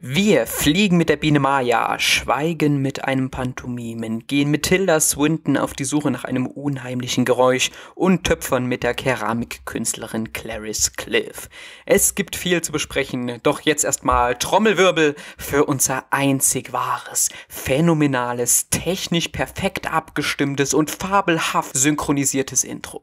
Wir fliegen mit der Biene Maya, schweigen mit einem Pantomimen, gehen mit Tilda Swinton auf die Suche nach einem unheimlichen Geräusch und töpfern mit der Keramikkünstlerin Clarice Cliff. Es gibt viel zu besprechen, doch jetzt erstmal Trommelwirbel für unser einzig wahres, phänomenales, technisch perfekt abgestimmtes und fabelhaft synchronisiertes Intro.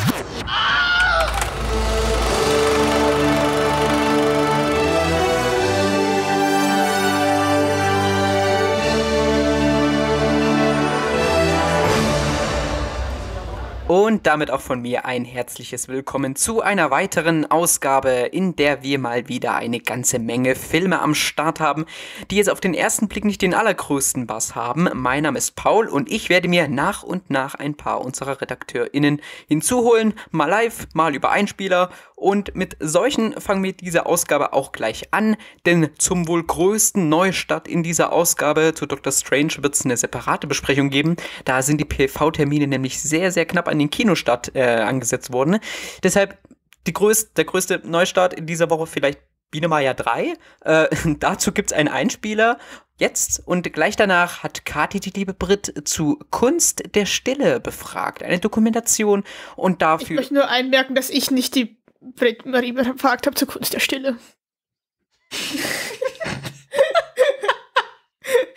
Und damit auch von mir ein herzliches Willkommen zu einer weiteren Ausgabe, in der wir mal wieder eine ganze Menge Filme am Start haben, die jetzt auf den ersten Blick nicht den allergrößten Bass haben. Mein Name ist Paul und ich werde mir nach und nach ein paar unserer RedakteurInnen hinzuholen, mal live, mal über Einspieler und mit solchen fangen wir diese Ausgabe auch gleich an, denn zum wohl größten Neustart in dieser Ausgabe zu Dr. Strange wird es eine separate Besprechung geben. Da sind die PV-Termine nämlich sehr, sehr knapp an den Kinostart äh, angesetzt worden. Deshalb größte, der größte Neustart in dieser Woche vielleicht Biene Maya 3. Äh, dazu gibt's einen Einspieler jetzt und gleich danach hat Kati die liebe Brit zu Kunst der Stille befragt. Eine Dokumentation und dafür. Ich möchte nur einmerken, dass ich nicht die Brit Marie befragt habe zu Kunst der Stille.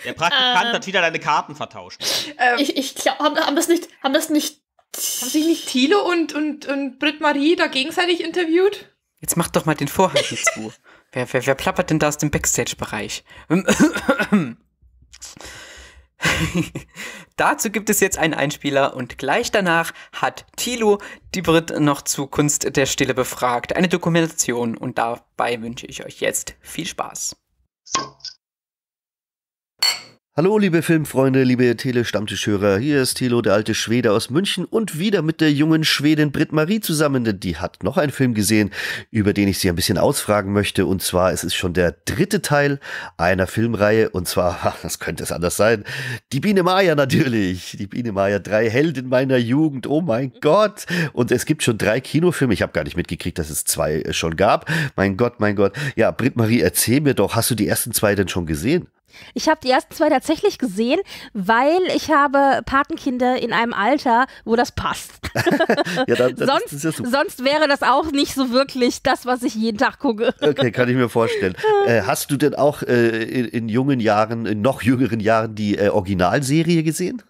Der Praktikant ähm, hat wieder deine Karten vertauscht. Ähm, ich ich glaube, haben, haben das nicht, haben das nicht haben sich nicht Thilo und, und, und Britt Marie da gegenseitig interviewt? Jetzt mach doch mal den Vorhang hier zu. Wer, wer, wer plappert denn da aus dem Backstage-Bereich? Dazu gibt es jetzt einen Einspieler und gleich danach hat Thilo die Brit noch zu Kunst der Stille befragt. Eine Dokumentation und dabei wünsche ich euch jetzt viel Spaß. Hallo, liebe Filmfreunde, liebe Tele-Stammtischhörer. Hier ist Thilo, der alte Schwede aus München und wieder mit der jungen Schwedin Britt Marie zusammen, denn die hat noch einen Film gesehen, über den ich sie ein bisschen ausfragen möchte. Und zwar, es ist schon der dritte Teil einer Filmreihe. Und zwar, was könnte es anders sein? Die Biene Maya natürlich. Die Biene Maya, drei Helden meiner Jugend. Oh mein Gott. Und es gibt schon drei Kinofilme. Ich habe gar nicht mitgekriegt, dass es zwei schon gab. Mein Gott, mein Gott. Ja, Britt Marie, erzähl mir doch, hast du die ersten zwei denn schon gesehen? Ich habe die ersten zwei tatsächlich gesehen, weil ich habe Patenkinder in einem Alter, wo das passt. ja, dann, dann sonst, ja sonst wäre das auch nicht so wirklich das, was ich jeden Tag gucke. Okay, kann ich mir vorstellen. äh, hast du denn auch äh, in, in, jungen Jahren, in noch jüngeren Jahren die äh, Originalserie gesehen?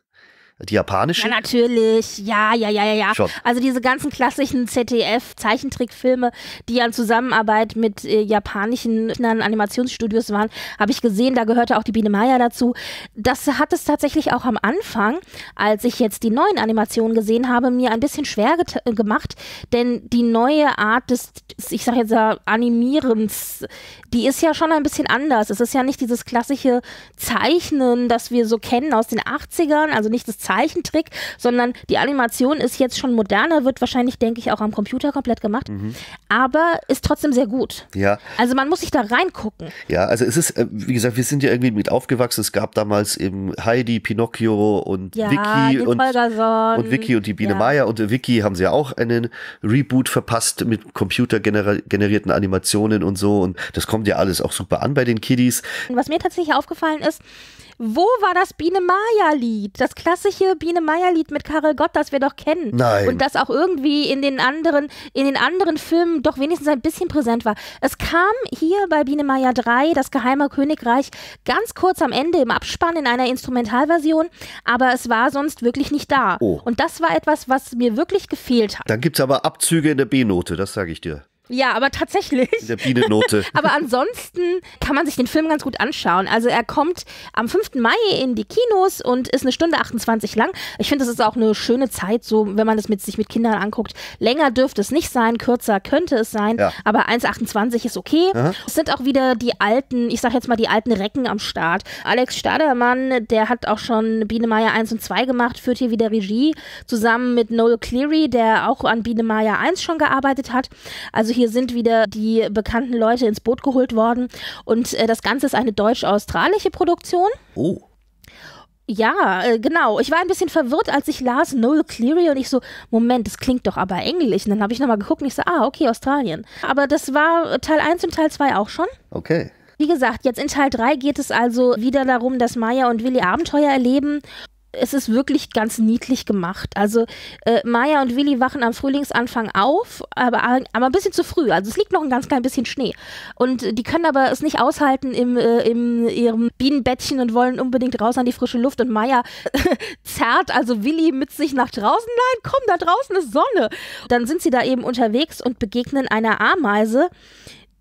Die japanische? Ja, natürlich. Ja, ja, ja, ja, ja. Schon. Also diese ganzen klassischen ZDF-Zeichentrickfilme, die ja in Zusammenarbeit mit äh, japanischen Animationsstudios waren, habe ich gesehen. Da gehörte auch die Biene Maya dazu. Das hat es tatsächlich auch am Anfang, als ich jetzt die neuen Animationen gesehen habe, mir ein bisschen schwer gemacht. Denn die neue Art des, ich sage jetzt Animierens, die ist ja schon ein bisschen anders. Es ist ja nicht dieses klassische Zeichnen, das wir so kennen aus den 80ern, also nicht das Zeichentrick, sondern die Animation ist jetzt schon moderner, wird wahrscheinlich, denke ich, auch am Computer komplett gemacht, mhm. aber ist trotzdem sehr gut. Ja. Also man muss sich da reingucken. Ja, also es ist, äh, wie gesagt, wir sind ja irgendwie mit aufgewachsen. Es gab damals eben Heidi, Pinocchio und ja, Vicky und, und Vicky und die Biene ja. Maya und Vicky haben sie ja auch einen Reboot verpasst mit computergenerierten Animationen und so und das kommt ja alles auch super an bei den Kiddies. Was mir tatsächlich aufgefallen ist, wo war das Biene Maya Lied? Das klassische Biene Maya Lied mit Karel Gott, das wir doch kennen. Nein. Und das auch irgendwie in den anderen, in den anderen Filmen doch wenigstens ein bisschen präsent war. Es kam hier bei Biene Maya 3, das geheime Königreich, ganz kurz am Ende im Abspann in einer Instrumentalversion, aber es war sonst wirklich nicht da. Oh. Und das war etwas, was mir wirklich gefehlt hat. Dann gibt es aber Abzüge in der B-Note, das sage ich dir. Ja, aber tatsächlich. Der Bienennote. aber ansonsten kann man sich den Film ganz gut anschauen. Also er kommt am 5. Mai in die Kinos und ist eine Stunde 28 lang. Ich finde, das ist auch eine schöne Zeit, so wenn man das mit sich mit Kindern anguckt. Länger dürfte es nicht sein, kürzer könnte es sein, ja. aber 1,28 ist okay. Aha. Es sind auch wieder die alten, ich sag jetzt mal die alten Recken am Start. Alex Stadermann, der hat auch schon Biene Meier 1 und 2 gemacht, führt hier wieder Regie, zusammen mit Noel Cleary, der auch an Biene Meier 1 schon gearbeitet hat. Also hier sind wieder die bekannten Leute ins Boot geholt worden. Und äh, das Ganze ist eine deutsch-australische Produktion. Oh. Ja, äh, genau. Ich war ein bisschen verwirrt, als ich las Noel Cleary und ich so, Moment, das klingt doch aber englisch. Und dann habe ich nochmal geguckt und ich so, ah, okay, Australien. Aber das war Teil 1 und Teil 2 auch schon. Okay. Wie gesagt, jetzt in Teil 3 geht es also wieder darum, dass Maya und Willi Abenteuer erleben es ist wirklich ganz niedlich gemacht. Also äh, Maya und Willi wachen am Frühlingsanfang auf, aber, aber ein bisschen zu früh. Also es liegt noch ein ganz klein bisschen Schnee. Und die können aber es nicht aushalten im, äh, in ihrem Bienenbettchen und wollen unbedingt raus an die frische Luft. Und Maya zerrt also Willi mit sich nach draußen. Nein, komm, da draußen ist Sonne. Dann sind sie da eben unterwegs und begegnen einer Ameise,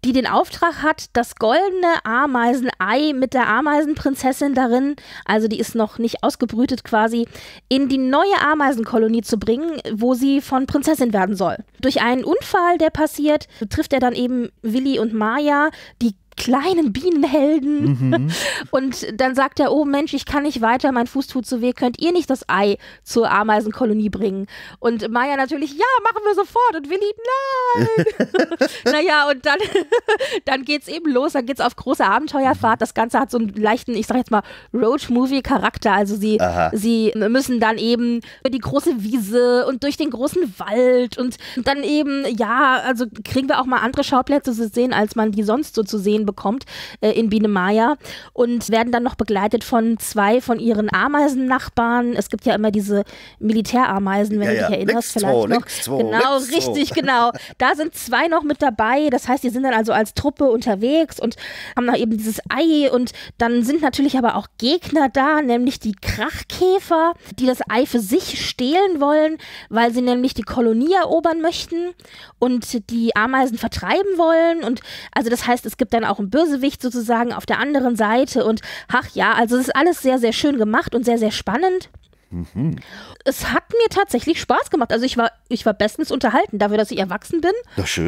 die den Auftrag hat, das goldene Ameisenei mit der Ameisenprinzessin darin, also die ist noch nicht ausgebrütet quasi, in die neue Ameisenkolonie zu bringen, wo sie von Prinzessin werden soll. Durch einen Unfall, der passiert, trifft er dann eben Willi und Maya, die kleinen Bienenhelden. Mhm. Und dann sagt er, oh Mensch, ich kann nicht weiter, mein Fuß tut so weh, könnt ihr nicht das Ei zur Ameisenkolonie bringen? Und Maya natürlich, ja, machen wir sofort. Und Willi, nein. naja, und dann, dann geht's eben los, dann geht's auf große Abenteuerfahrt. Das Ganze hat so einen leichten, ich sag jetzt mal, Road-Movie-Charakter. Also sie, sie müssen dann eben über die große Wiese und durch den großen Wald und dann eben, ja, also kriegen wir auch mal andere Schauplätze zu sehen, als man die sonst so zu sehen Ferien bekommt äh, in Biene Maya und werden dann noch begleitet von zwei von ihren Ameisennachbarn. Es gibt ja immer diese Militärameisen, wenn ja, du dich ja. erinnerst, Nix vielleicht zwei, noch. Zwei, genau, richtig, genau. Da sind zwei noch mit dabei. Das heißt, die sind dann also als Truppe unterwegs und haben noch eben dieses Ei und dann sind natürlich aber auch Gegner da, nämlich die Krachkäfer, die das Ei für sich stehlen wollen, weil sie nämlich die Kolonie erobern möchten und die Ameisen vertreiben wollen und also das heißt, es gibt dann auch auch ein Bösewicht sozusagen auf der anderen Seite. Und ach ja, also es ist alles sehr, sehr schön gemacht und sehr, sehr spannend. Mhm. Es hat mir tatsächlich Spaß gemacht. Also ich war, ich war bestens unterhalten. Dafür, dass ich erwachsen bin,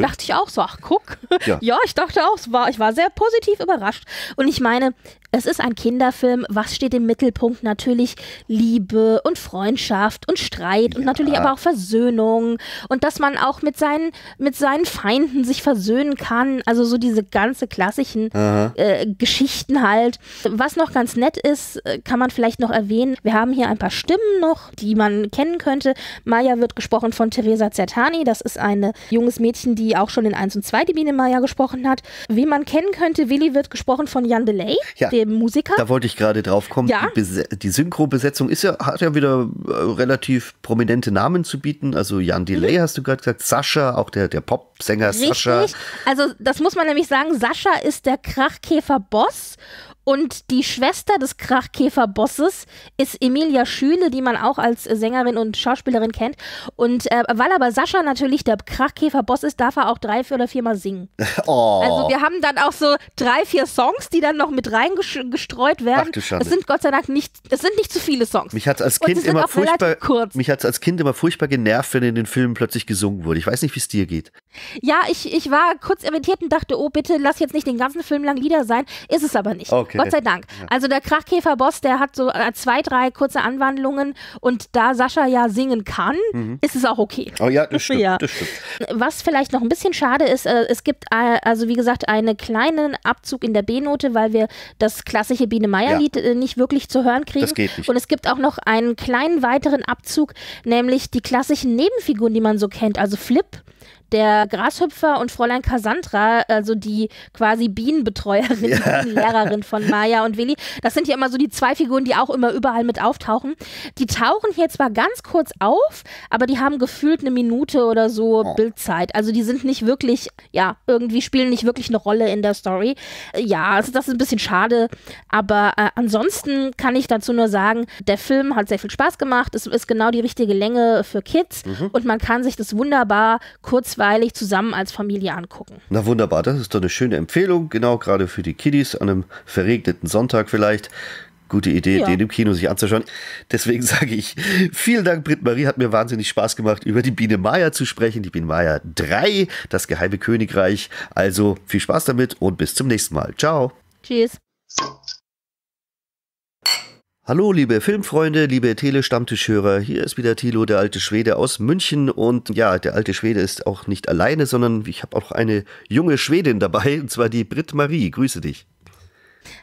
dachte ich auch so, ach guck. Ja, ja ich dachte auch, es war, ich war sehr positiv überrascht. Und ich meine, es ist ein Kinderfilm. Was steht im Mittelpunkt? Natürlich Liebe und Freundschaft und Streit ja. und natürlich aber auch Versöhnung und dass man auch mit seinen, mit seinen Feinden sich versöhnen kann. Also so diese ganze klassischen äh, Geschichten halt. Was noch ganz nett ist, äh, kann man vielleicht noch erwähnen. Wir haben hier ein paar Stimmen noch, die man kennen könnte. Maya wird gesprochen von Teresa Zertani. Das ist ein junges Mädchen, die auch schon in 1 und 2 die Biene Maya gesprochen hat. Wie man kennen könnte, Willi wird gesprochen von Jan Delay. Ja dem Musiker. Da wollte ich gerade drauf kommen. Ja. Die, die Synchro-Besetzung ist ja, hat ja wieder äh, relativ prominente Namen zu bieten. Also Jan Delay mhm. hast du gerade gesagt, Sascha, auch der, der Popsänger Sascha. Also das muss man nämlich sagen, Sascha ist der Krachkäfer-Boss und die Schwester des Krachkäfer-Bosses ist Emilia Schüle, die man auch als Sängerin und Schauspielerin kennt. Und äh, weil aber Sascha natürlich der Krachkäfer-Boss ist, darf er auch drei oder viermal singen. Oh. Also wir haben dann auch so drei, vier Songs, die dann noch mit reingestreut werden. Ach, es sind Gott sei Dank nicht, es sind nicht zu viele Songs. Mich hat als Kind immer furchtbar, mich hat als Kind immer furchtbar genervt, wenn in den Filmen plötzlich gesungen wurde. Ich weiß nicht, wie es dir geht. Ja, ich, ich war kurz irritiert und dachte, oh bitte, lass jetzt nicht den ganzen Film lang Lieder sein. Ist es aber nicht. Okay. Gott sei Dank. Ja. Also der Krachkäfer-Boss, der hat so äh, zwei, drei kurze Anwandlungen und da Sascha ja singen kann, mhm. ist es auch okay. Oh ja, das stimmt, ja. das stimmt. Was vielleicht noch ein bisschen schade ist, äh, es gibt äh, also wie gesagt einen kleinen Abzug in der B-Note, weil wir das klassische Biene-Meier-Lied ja. äh, nicht wirklich zu hören kriegen. Das geht nicht. Und es gibt auch noch einen kleinen weiteren Abzug, nämlich die klassischen Nebenfiguren, die man so kennt, also Flip der Grashüpfer und Fräulein Cassandra, also die quasi Bienenbetreuerin, ja. Bienenlehrerin von Maya und Willi. Das sind ja immer so die zwei Figuren, die auch immer überall mit auftauchen. Die tauchen hier zwar ganz kurz auf, aber die haben gefühlt eine Minute oder so oh. Bildzeit. Also die sind nicht wirklich, ja, irgendwie spielen nicht wirklich eine Rolle in der Story. Ja, also das ist ein bisschen schade, aber äh, ansonsten kann ich dazu nur sagen, der Film hat sehr viel Spaß gemacht. Es ist genau die richtige Länge für Kids mhm. und man kann sich das wunderbar kurz kurzweilig zusammen als Familie angucken. Na wunderbar, das ist doch eine schöne Empfehlung, genau gerade für die Kiddies an einem verregneten Sonntag vielleicht. Gute Idee, ja. den im Kino sich anzuschauen. Deswegen sage ich vielen Dank, Britt-Marie. Hat mir wahnsinnig Spaß gemacht, über die Biene Maya zu sprechen. Die Biene Maya 3, das geheime Königreich. Also viel Spaß damit und bis zum nächsten Mal. Ciao. Tschüss. Hallo, liebe Filmfreunde, liebe Tele-Stammtischhörer. Hier ist wieder Thilo, der alte Schwede aus München. Und ja, der alte Schwede ist auch nicht alleine, sondern ich habe auch eine junge Schwedin dabei, und zwar die Britt Marie. Grüße dich.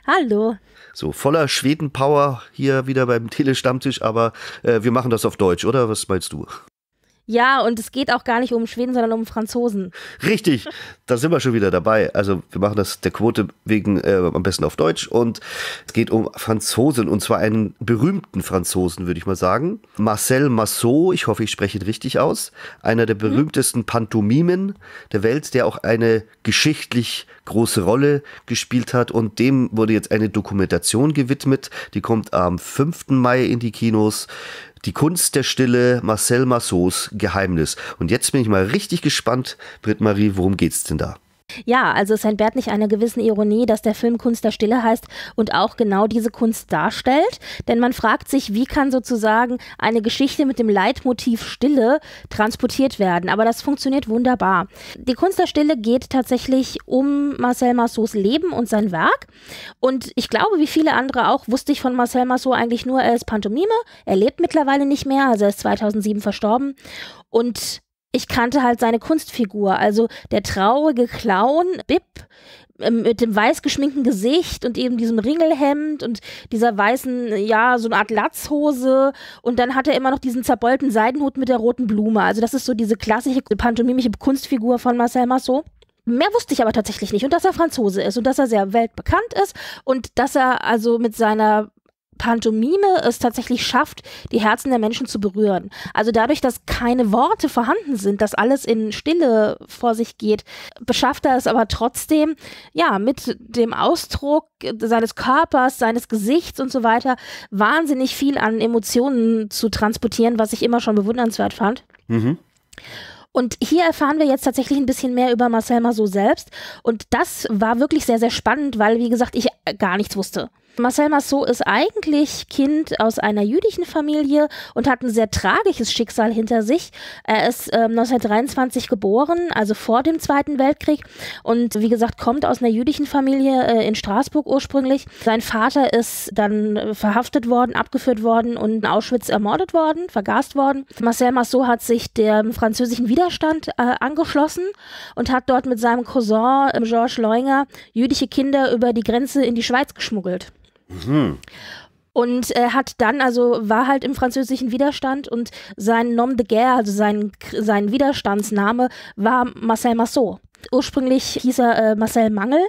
Hallo. So, voller Schweden-Power hier wieder beim Telestammtisch, aber äh, wir machen das auf Deutsch, oder? Was meinst du? Ja, und es geht auch gar nicht um Schweden, sondern um Franzosen. Richtig, da sind wir schon wieder dabei. Also wir machen das der Quote wegen äh, am besten auf Deutsch und es geht um Franzosen und zwar einen berühmten Franzosen, würde ich mal sagen. Marcel Massot, ich hoffe, ich spreche ihn richtig aus, einer der mhm. berühmtesten Pantomimen der Welt, der auch eine geschichtlich große Rolle gespielt hat und dem wurde jetzt eine Dokumentation gewidmet. Die kommt am 5. Mai in die Kinos. Die Kunst der Stille, Marcel Massots Geheimnis. Und jetzt bin ich mal richtig gespannt, Britt-Marie, worum geht's denn da? Ja, also es entbehrt nicht einer gewissen Ironie, dass der Film Kunst der Stille heißt und auch genau diese Kunst darstellt. Denn man fragt sich, wie kann sozusagen eine Geschichte mit dem Leitmotiv Stille transportiert werden. Aber das funktioniert wunderbar. Die Kunst der Stille geht tatsächlich um Marcel Marceaus Leben und sein Werk. Und ich glaube, wie viele andere auch, wusste ich von Marcel Marceau eigentlich nur, er ist Pantomime. Er lebt mittlerweile nicht mehr, also er ist 2007 verstorben. Und ich kannte halt seine Kunstfigur, also der traurige Clown, Bip, ähm, mit dem weiß geschminkten Gesicht und eben diesem Ringelhemd und dieser weißen, ja, so eine Art Latzhose und dann hat er immer noch diesen zerbeulten Seidenhut mit der roten Blume. Also das ist so diese klassische pantomimische Kunstfigur von Marcel Marceau. Mehr wusste ich aber tatsächlich nicht und dass er Franzose ist und dass er sehr weltbekannt ist und dass er also mit seiner Pantomime es tatsächlich schafft, die Herzen der Menschen zu berühren. Also dadurch, dass keine Worte vorhanden sind, dass alles in Stille vor sich geht, beschafft er es aber trotzdem, ja, mit dem Ausdruck seines Körpers, seines Gesichts und so weiter, wahnsinnig viel an Emotionen zu transportieren, was ich immer schon bewundernswert fand. Mhm. Und hier erfahren wir jetzt tatsächlich ein bisschen mehr über Marcel Marceau selbst. Und das war wirklich sehr, sehr spannend, weil, wie gesagt, ich gar nichts wusste. Marcel Marceau ist eigentlich Kind aus einer jüdischen Familie und hat ein sehr tragisches Schicksal hinter sich. Er ist äh, 1923 geboren, also vor dem Zweiten Weltkrieg und wie gesagt kommt aus einer jüdischen Familie äh, in Straßburg ursprünglich. Sein Vater ist dann verhaftet worden, abgeführt worden und in Auschwitz ermordet worden, vergast worden. Marcel Marceau hat sich dem französischen Widerstand äh, angeschlossen und hat dort mit seinem Cousin äh, Georges Leunger jüdische Kinder über die Grenze in die Schweiz geschmuggelt. Mhm. Und er hat dann, also war halt im französischen Widerstand und sein Nom de guerre, also sein, sein Widerstandsname, war Marcel Marceau. Ursprünglich hieß er äh, Marcel Mangel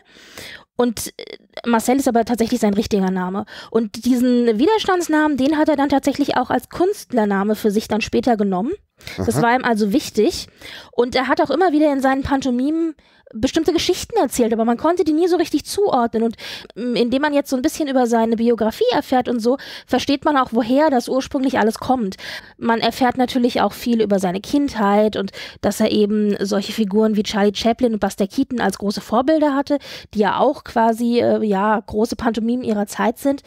und äh, Marcel ist aber tatsächlich sein richtiger Name. Und diesen Widerstandsnamen, den hat er dann tatsächlich auch als Künstlername für sich dann später genommen. Das Aha. war ihm also wichtig. Und er hat auch immer wieder in seinen Pantomimen bestimmte Geschichten erzählt, aber man konnte die nie so richtig zuordnen. Und mm, indem man jetzt so ein bisschen über seine Biografie erfährt und so, versteht man auch, woher das ursprünglich alles kommt. Man erfährt natürlich auch viel über seine Kindheit und dass er eben solche Figuren wie Charlie Chaplin und Buster Keaton als große Vorbilder hatte, die ja auch quasi äh, ja große Pantomimen ihrer Zeit sind.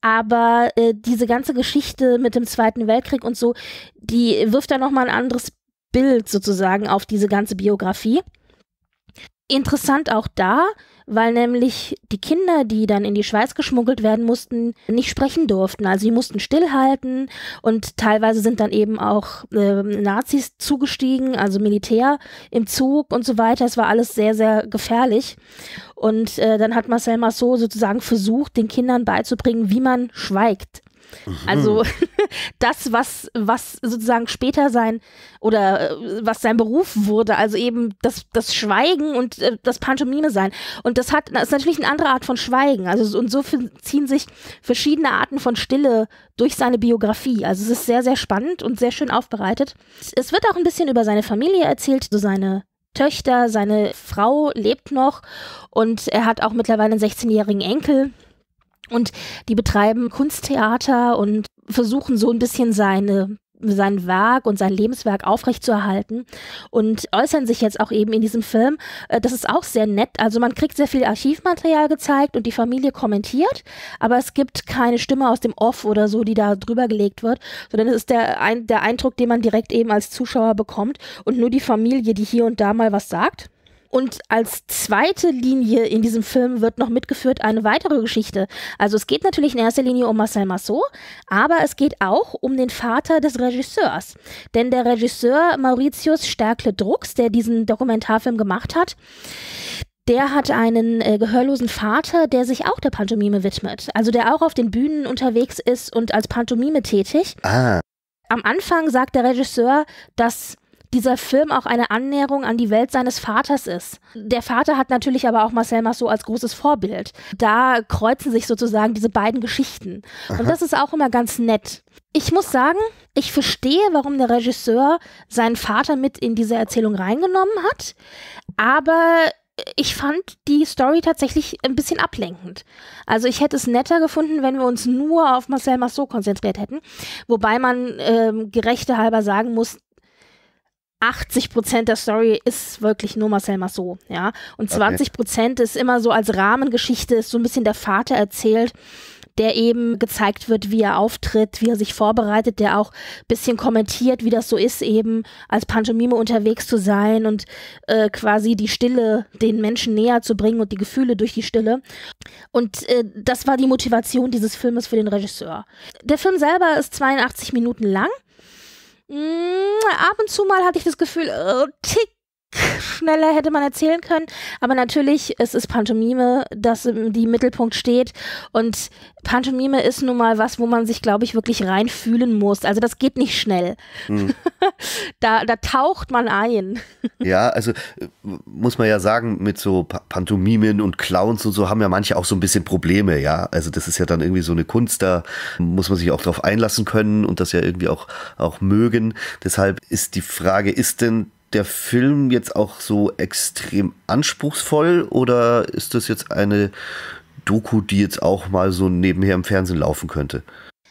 Aber äh, diese ganze Geschichte mit dem Zweiten Weltkrieg und so, die wirft da nochmal ein anderes Bild sozusagen auf diese ganze Biografie. Interessant auch da, weil nämlich die Kinder, die dann in die Schweiz geschmuggelt werden mussten, nicht sprechen durften. Also sie mussten stillhalten und teilweise sind dann eben auch äh, Nazis zugestiegen, also Militär im Zug und so weiter. Es war alles sehr, sehr gefährlich. Und äh, dann hat Marcel Marceau sozusagen versucht, den Kindern beizubringen, wie man schweigt. Also das, was, was sozusagen später sein oder äh, was sein Beruf wurde, also eben das, das Schweigen und äh, das Pantomime sein. Und das hat, das ist natürlich eine andere Art von Schweigen. Also und so ziehen sich verschiedene Arten von Stille durch seine Biografie. Also es ist sehr, sehr spannend und sehr schön aufbereitet. Es wird auch ein bisschen über seine Familie erzählt, so seine Töchter, seine Frau lebt noch und er hat auch mittlerweile einen 16-jährigen Enkel. Und die betreiben Kunsttheater und versuchen so ein bisschen seine sein Werk und sein Lebenswerk aufrechtzuerhalten und äußern sich jetzt auch eben in diesem Film. Äh, das ist auch sehr nett. Also man kriegt sehr viel Archivmaterial gezeigt und die Familie kommentiert, aber es gibt keine Stimme aus dem Off oder so, die da drüber gelegt wird, sondern es ist der, ein, der Eindruck, den man direkt eben als Zuschauer bekommt und nur die Familie, die hier und da mal was sagt. Und als zweite Linie in diesem Film wird noch mitgeführt eine weitere Geschichte. Also es geht natürlich in erster Linie um Marcel Marceau, aber es geht auch um den Vater des Regisseurs. Denn der Regisseur Mauritius Stärkle Drucks, der diesen Dokumentarfilm gemacht hat, der hat einen äh, gehörlosen Vater, der sich auch der Pantomime widmet. Also der auch auf den Bühnen unterwegs ist und als Pantomime tätig. Ah. Am Anfang sagt der Regisseur, dass dieser Film auch eine Annäherung an die Welt seines Vaters ist. Der Vater hat natürlich aber auch Marcel Marceau als großes Vorbild. Da kreuzen sich sozusagen diese beiden Geschichten. Aha. Und das ist auch immer ganz nett. Ich muss sagen, ich verstehe, warum der Regisseur seinen Vater mit in diese Erzählung reingenommen hat, aber ich fand die Story tatsächlich ein bisschen ablenkend. Also ich hätte es netter gefunden, wenn wir uns nur auf Marcel Marceau konzentriert hätten. Wobei man ähm, gerechte halber sagen muss, 80 Prozent der Story ist wirklich nur Marcel Marceau, ja. Und 20 Prozent okay. ist immer so als Rahmengeschichte, ist so ein bisschen der Vater erzählt, der eben gezeigt wird, wie er auftritt, wie er sich vorbereitet, der auch ein bisschen kommentiert, wie das so ist, eben als Pantomime unterwegs zu sein und äh, quasi die Stille den Menschen näher zu bringen und die Gefühle durch die Stille. Und äh, das war die Motivation dieses Filmes für den Regisseur. Der Film selber ist 82 Minuten lang. Mm, ab und zu mal hatte ich das Gefühl, oh, tick schneller hätte man erzählen können. Aber natürlich, es ist Pantomime, das im Mittelpunkt steht. Und Pantomime ist nun mal was, wo man sich, glaube ich, wirklich reinfühlen muss. Also das geht nicht schnell. Mhm. da, da taucht man ein. ja, also äh, muss man ja sagen, mit so Pantomimen und Clowns und so haben ja manche auch so ein bisschen Probleme, ja. Also das ist ja dann irgendwie so eine Kunst, da muss man sich auch drauf einlassen können und das ja irgendwie auch, auch mögen. Deshalb ist die Frage, ist denn der Film jetzt auch so extrem anspruchsvoll oder ist das jetzt eine Doku, die jetzt auch mal so nebenher im Fernsehen laufen könnte?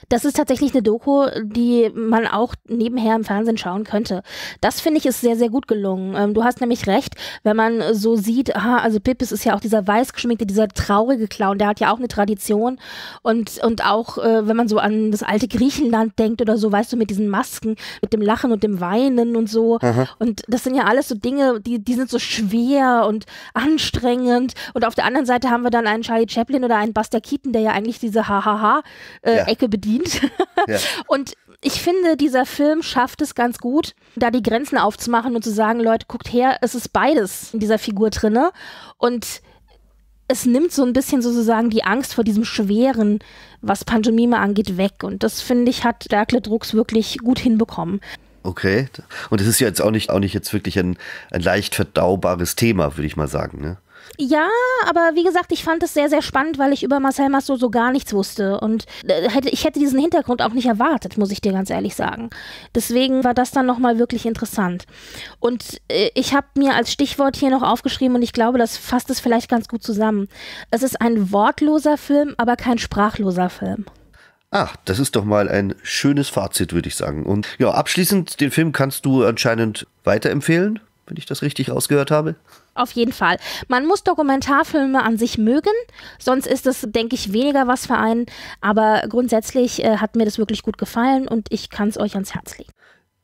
Das ist tatsächlich eine Doku, die man auch nebenher im Fernsehen schauen könnte. Das finde ich ist sehr, sehr gut gelungen. Ähm, du hast nämlich recht, wenn man so sieht, aha, also Pippis ist ja auch dieser weiß geschminkte, dieser traurige Clown, der hat ja auch eine Tradition. Und, und auch, äh, wenn man so an das alte Griechenland denkt oder so, weißt du, mit diesen Masken, mit dem Lachen und dem Weinen und so. Aha. Und das sind ja alles so Dinge, die, die sind so schwer und anstrengend. Und auf der anderen Seite haben wir dann einen Charlie Chaplin oder einen Buster Keaton, der ja eigentlich diese Hahaha-Ecke äh, ja. bedient bedient. Ja. Und ich finde, dieser Film schafft es ganz gut, da die Grenzen aufzumachen und zu sagen, Leute, guckt her, es ist beides in dieser Figur drinne und es nimmt so ein bisschen sozusagen die Angst vor diesem Schweren, was Pantomime angeht, weg. Und das finde ich, hat Derkle Drucks wirklich gut hinbekommen. Okay. Und es ist ja jetzt auch nicht, auch nicht jetzt wirklich ein, ein leicht verdaubares Thema, würde ich mal sagen, ne? Ja, aber wie gesagt, ich fand es sehr, sehr spannend, weil ich über Marcel Masso so gar nichts wusste. Und äh, ich hätte diesen Hintergrund auch nicht erwartet, muss ich dir ganz ehrlich sagen. Deswegen war das dann nochmal wirklich interessant. Und äh, ich habe mir als Stichwort hier noch aufgeschrieben und ich glaube, das fasst es vielleicht ganz gut zusammen. Es ist ein wortloser Film, aber kein sprachloser Film. Ach, das ist doch mal ein schönes Fazit, würde ich sagen. Und ja, abschließend, den Film kannst du anscheinend weiterempfehlen, wenn ich das richtig ausgehört habe. Auf jeden Fall. Man muss Dokumentarfilme an sich mögen, sonst ist es, denke ich, weniger was für einen. Aber grundsätzlich äh, hat mir das wirklich gut gefallen und ich kann es euch ans Herz legen.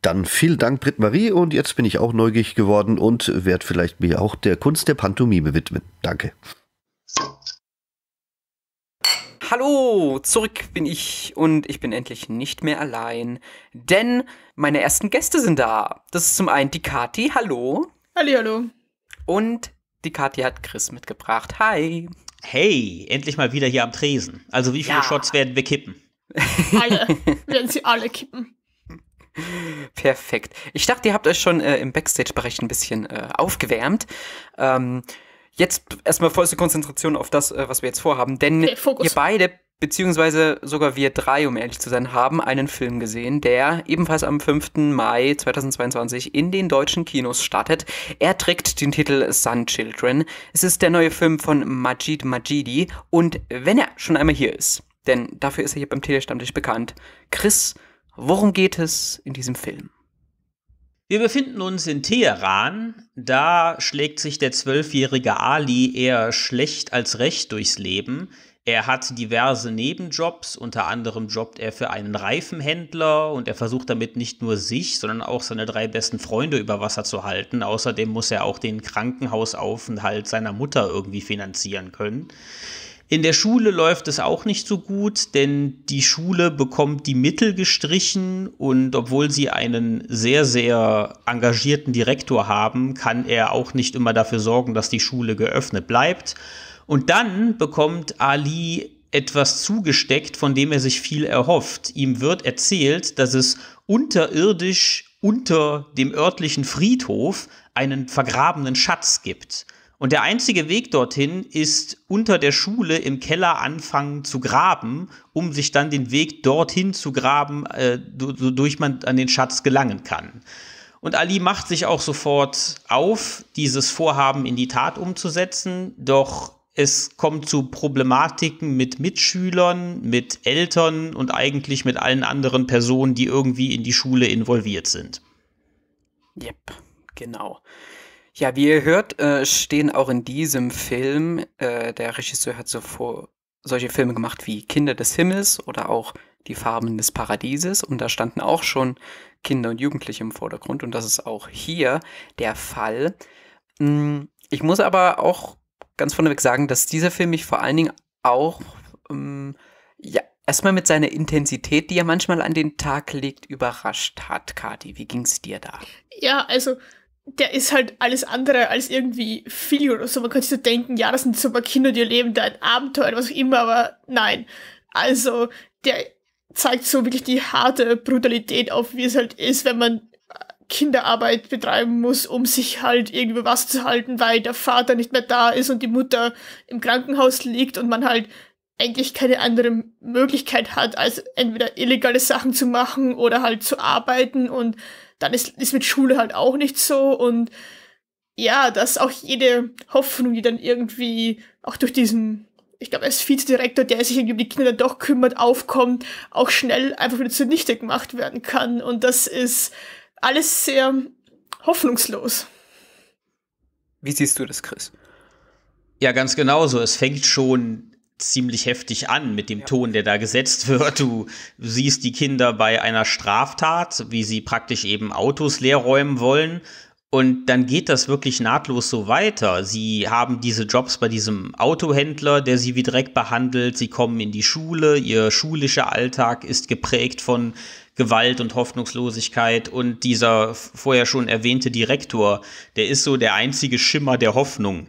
Dann vielen Dank, Britt-Marie. Und jetzt bin ich auch neugierig geworden und werde vielleicht mir auch der Kunst der Pantomime widmen. Danke. Hallo, zurück bin ich und ich bin endlich nicht mehr allein, denn meine ersten Gäste sind da. Das ist zum einen die Kati, hallo. Hallo. Und die Kathi hat Chris mitgebracht. Hi. Hey, endlich mal wieder hier am Tresen. Also wie viele ja. Shots werden wir kippen? Alle. werden sie alle kippen. Perfekt. Ich dachte, ihr habt euch schon äh, im Backstage-Bereich ein bisschen äh, aufgewärmt. Ähm, jetzt erstmal vollste Konzentration auf das, äh, was wir jetzt vorhaben, denn okay, ihr beide beziehungsweise sogar wir drei, um ehrlich zu sein, haben einen Film gesehen, der ebenfalls am 5. Mai 2022 in den deutschen Kinos startet. Er trägt den Titel Sun Children. Es ist der neue Film von Majid Majidi und wenn er schon einmal hier ist, denn dafür ist er hier beim Telestammtisch bekannt. Chris, worum geht es in diesem Film? Wir befinden uns in Teheran. Da schlägt sich der zwölfjährige Ali eher schlecht als recht durchs Leben. Er hat diverse Nebenjobs, unter anderem jobbt er für einen Reifenhändler und er versucht damit nicht nur sich, sondern auch seine drei besten Freunde über Wasser zu halten. Außerdem muss er auch den Krankenhausaufenthalt seiner Mutter irgendwie finanzieren können. In der Schule läuft es auch nicht so gut, denn die Schule bekommt die Mittel gestrichen und obwohl sie einen sehr, sehr engagierten Direktor haben, kann er auch nicht immer dafür sorgen, dass die Schule geöffnet bleibt. Und dann bekommt Ali etwas zugesteckt, von dem er sich viel erhofft. Ihm wird erzählt, dass es unterirdisch unter dem örtlichen Friedhof einen vergrabenen Schatz gibt. Und der einzige Weg dorthin ist unter der Schule im Keller anfangen zu graben, um sich dann den Weg dorthin zu graben, äh, wodurch man an den Schatz gelangen kann. Und Ali macht sich auch sofort auf, dieses Vorhaben in die Tat umzusetzen, doch es kommt zu Problematiken mit Mitschülern, mit Eltern und eigentlich mit allen anderen Personen, die irgendwie in die Schule involviert sind. Yep, genau. Ja, wie ihr hört, äh, stehen auch in diesem Film, äh, der Regisseur hat so vor, solche Filme gemacht wie Kinder des Himmels oder auch Die Farben des Paradieses und da standen auch schon Kinder und Jugendliche im Vordergrund und das ist auch hier der Fall. Hm, ich muss aber auch ganz vorneweg sagen, dass dieser Film mich vor allen Dingen auch, ähm, ja, erstmal mit seiner Intensität, die er manchmal an den Tag legt, überrascht hat. Kati, wie ging es dir da? Ja, also der ist halt alles andere als irgendwie viel oder so. Man könnte sich so denken, ja, das sind super Kinder, die erleben da ein Abenteuer, was auch immer, aber nein. Also, der zeigt so wirklich die harte Brutalität auf, wie es halt ist, wenn man Kinderarbeit betreiben muss, um sich halt irgendwie was zu halten, weil der Vater nicht mehr da ist und die Mutter im Krankenhaus liegt und man halt eigentlich keine andere Möglichkeit hat, als entweder illegale Sachen zu machen oder halt zu arbeiten und dann ist, ist mit Schule halt auch nicht so und ja, dass auch jede Hoffnung, die dann irgendwie auch durch diesen, ich glaube, als Vizedirektor, der sich irgendwie um die Kinder dann doch kümmert, aufkommt, auch schnell einfach wieder zunichte gemacht werden kann. Und das ist alles sehr hoffnungslos. Wie siehst du das, Chris? Ja, ganz genauso. Es fängt schon ziemlich heftig an mit dem ja. Ton, der da gesetzt wird. Du siehst die Kinder bei einer Straftat, wie sie praktisch eben Autos leerräumen wollen. Und dann geht das wirklich nahtlos so weiter. Sie haben diese Jobs bei diesem Autohändler, der sie wie Dreck behandelt. Sie kommen in die Schule. Ihr schulischer Alltag ist geprägt von Gewalt und Hoffnungslosigkeit. Und dieser vorher schon erwähnte Direktor, der ist so der einzige Schimmer der Hoffnung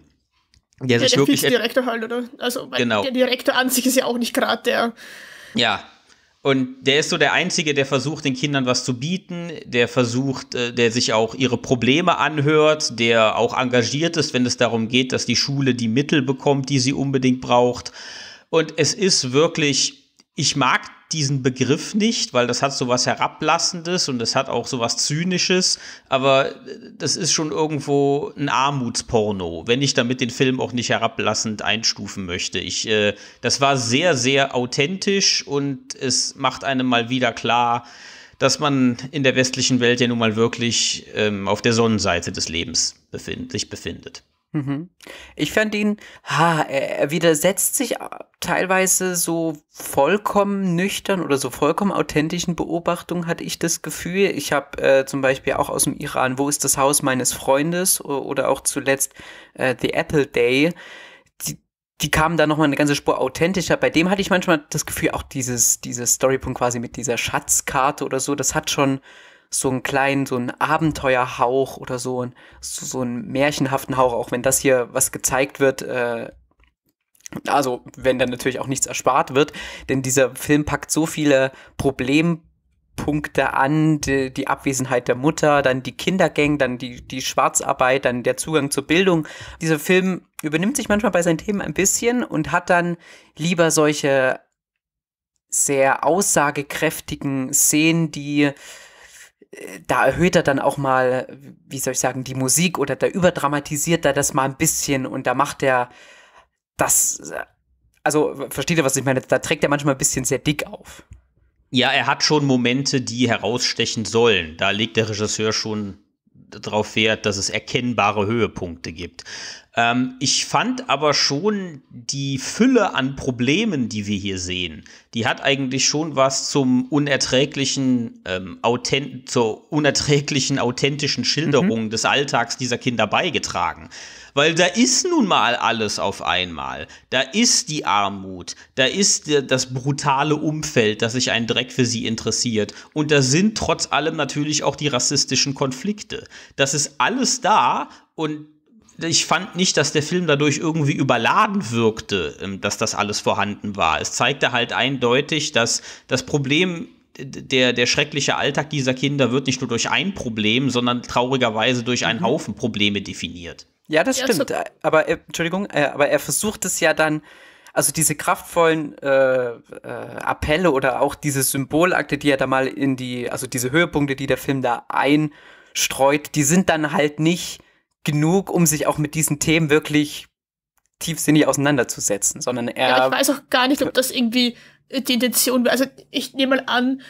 der, der sich der wirklich. Direktor halt, oder? Also, genau. der Direktor an sich ist ja auch nicht gerade der. Ja. Und der ist so der Einzige, der versucht, den Kindern was zu bieten, der versucht, äh, der sich auch ihre Probleme anhört, der auch engagiert ist, wenn es darum geht, dass die Schule die Mittel bekommt, die sie unbedingt braucht. Und es ist wirklich, ich mag diesen Begriff nicht, weil das hat so was Herablassendes und es hat auch so was Zynisches, aber das ist schon irgendwo ein Armutsporno, wenn ich damit den Film auch nicht herablassend einstufen möchte. Ich, äh, das war sehr, sehr authentisch und es macht einem mal wieder klar, dass man in der westlichen Welt ja nun mal wirklich ähm, auf der Sonnenseite des Lebens befind sich befindet. Mhm. Ich fand ihn, ha, er, er widersetzt sich teilweise so vollkommen nüchtern oder so vollkommen authentischen Beobachtungen, hatte ich das Gefühl. Ich habe äh, zum Beispiel auch aus dem Iran, wo ist das Haus meines Freundes oder auch zuletzt äh, The Apple Day, die, die kamen da nochmal eine ganze Spur authentischer. Bei dem hatte ich manchmal das Gefühl, auch dieses, dieses Storypunkt quasi mit dieser Schatzkarte oder so, das hat schon so einen kleinen, so einen Abenteuerhauch oder so, ein, so, so einen märchenhaften Hauch, auch wenn das hier was gezeigt wird, äh, also wenn dann natürlich auch nichts erspart wird, denn dieser Film packt so viele Problempunkte an, die, die, Abwesenheit der Mutter, dann die Kindergang, dann die, die Schwarzarbeit, dann der Zugang zur Bildung. Dieser Film übernimmt sich manchmal bei seinen Themen ein bisschen und hat dann lieber solche sehr aussagekräftigen Szenen, die da erhöht er dann auch mal, wie soll ich sagen, die Musik oder da überdramatisiert er das mal ein bisschen und da macht er das, also versteht ihr, was ich meine? Da trägt er manchmal ein bisschen sehr dick auf. Ja, er hat schon Momente, die herausstechen sollen. Da legt der Regisseur schon darauf Wert, dass es erkennbare Höhepunkte gibt. Ähm, ich fand aber schon die Fülle an Problemen, die wir hier sehen, die hat eigentlich schon was zum unerträglichen, ähm, authent zur unerträglichen, authentischen Schilderung mhm. des Alltags dieser Kinder beigetragen. Weil da ist nun mal alles auf einmal. Da ist die Armut, da ist das brutale Umfeld, das sich einen Dreck für sie interessiert. Und da sind trotz allem natürlich auch die rassistischen Konflikte. Das ist alles da und ich fand nicht, dass der Film dadurch irgendwie überladen wirkte, ähm, dass das alles vorhanden war. Es zeigte halt eindeutig, dass das Problem der, der schreckliche Alltag dieser Kinder wird nicht nur durch ein Problem, sondern traurigerweise durch einen mhm. Haufen Probleme definiert. Ja, das stimmt. Aber er, Entschuldigung, äh, aber er versucht es ja dann, also diese kraftvollen äh, äh, Appelle oder auch diese Symbolakte, die er da mal in die, also diese Höhepunkte, die der Film da einstreut, die sind dann halt nicht genug, um sich auch mit diesen Themen wirklich tiefsinnig auseinanderzusetzen, sondern er. Ja, ich weiß auch gar nicht, ob das irgendwie die Intention wäre. Also ich nehme mal an,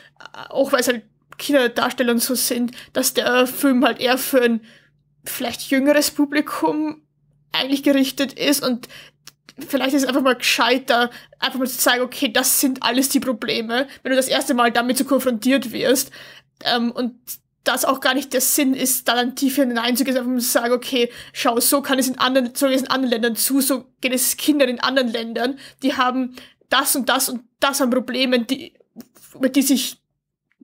auch weil es halt Kinderdarstellungen so sind, dass der Film halt eher für ein vielleicht jüngeres Publikum eigentlich gerichtet ist und vielleicht ist es einfach mal gescheiter, einfach mal zu zeigen, okay, das sind alles die Probleme, wenn du das erste Mal damit so konfrontiert wirst ähm, und das auch gar nicht der Sinn ist, da dann tiefer hineinzugehen, einfach zu sagen, okay, schau, so kann es in anderen, so geht es in anderen Ländern zu, so geht es Kindern in anderen Ländern, die haben das und das und das an Problemen, die, mit die sich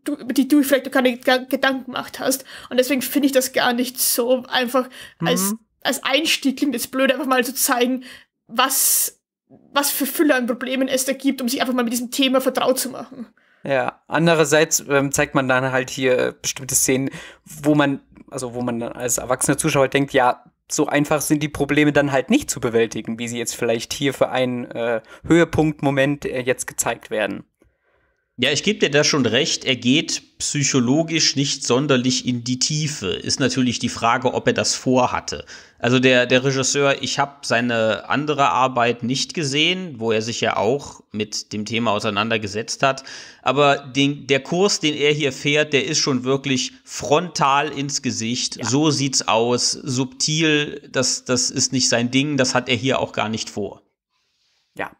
du, über die du vielleicht keine Gedanken gemacht hast. Und deswegen finde ich das gar nicht so einfach mhm. als, als Einstieg klingt jetzt blöd, einfach mal zu zeigen, was, was für Fülle an Problemen es da gibt, um sich einfach mal mit diesem Thema vertraut zu machen. Ja, andererseits ähm, zeigt man dann halt hier bestimmte Szenen, wo man, also wo man dann als erwachsener Zuschauer denkt, ja, so einfach sind die Probleme dann halt nicht zu bewältigen, wie sie jetzt vielleicht hier für einen äh, Höhepunktmoment äh, jetzt gezeigt werden. Ja, ich gebe dir da schon recht. Er geht psychologisch nicht sonderlich in die Tiefe. Ist natürlich die Frage, ob er das vorhatte. Also der, der Regisseur, ich habe seine andere Arbeit nicht gesehen, wo er sich ja auch mit dem Thema auseinandergesetzt hat. Aber den, der Kurs, den er hier fährt, der ist schon wirklich frontal ins Gesicht. Ja. So sieht's aus. Subtil, das, das ist nicht sein Ding. Das hat er hier auch gar nicht vor. Ja.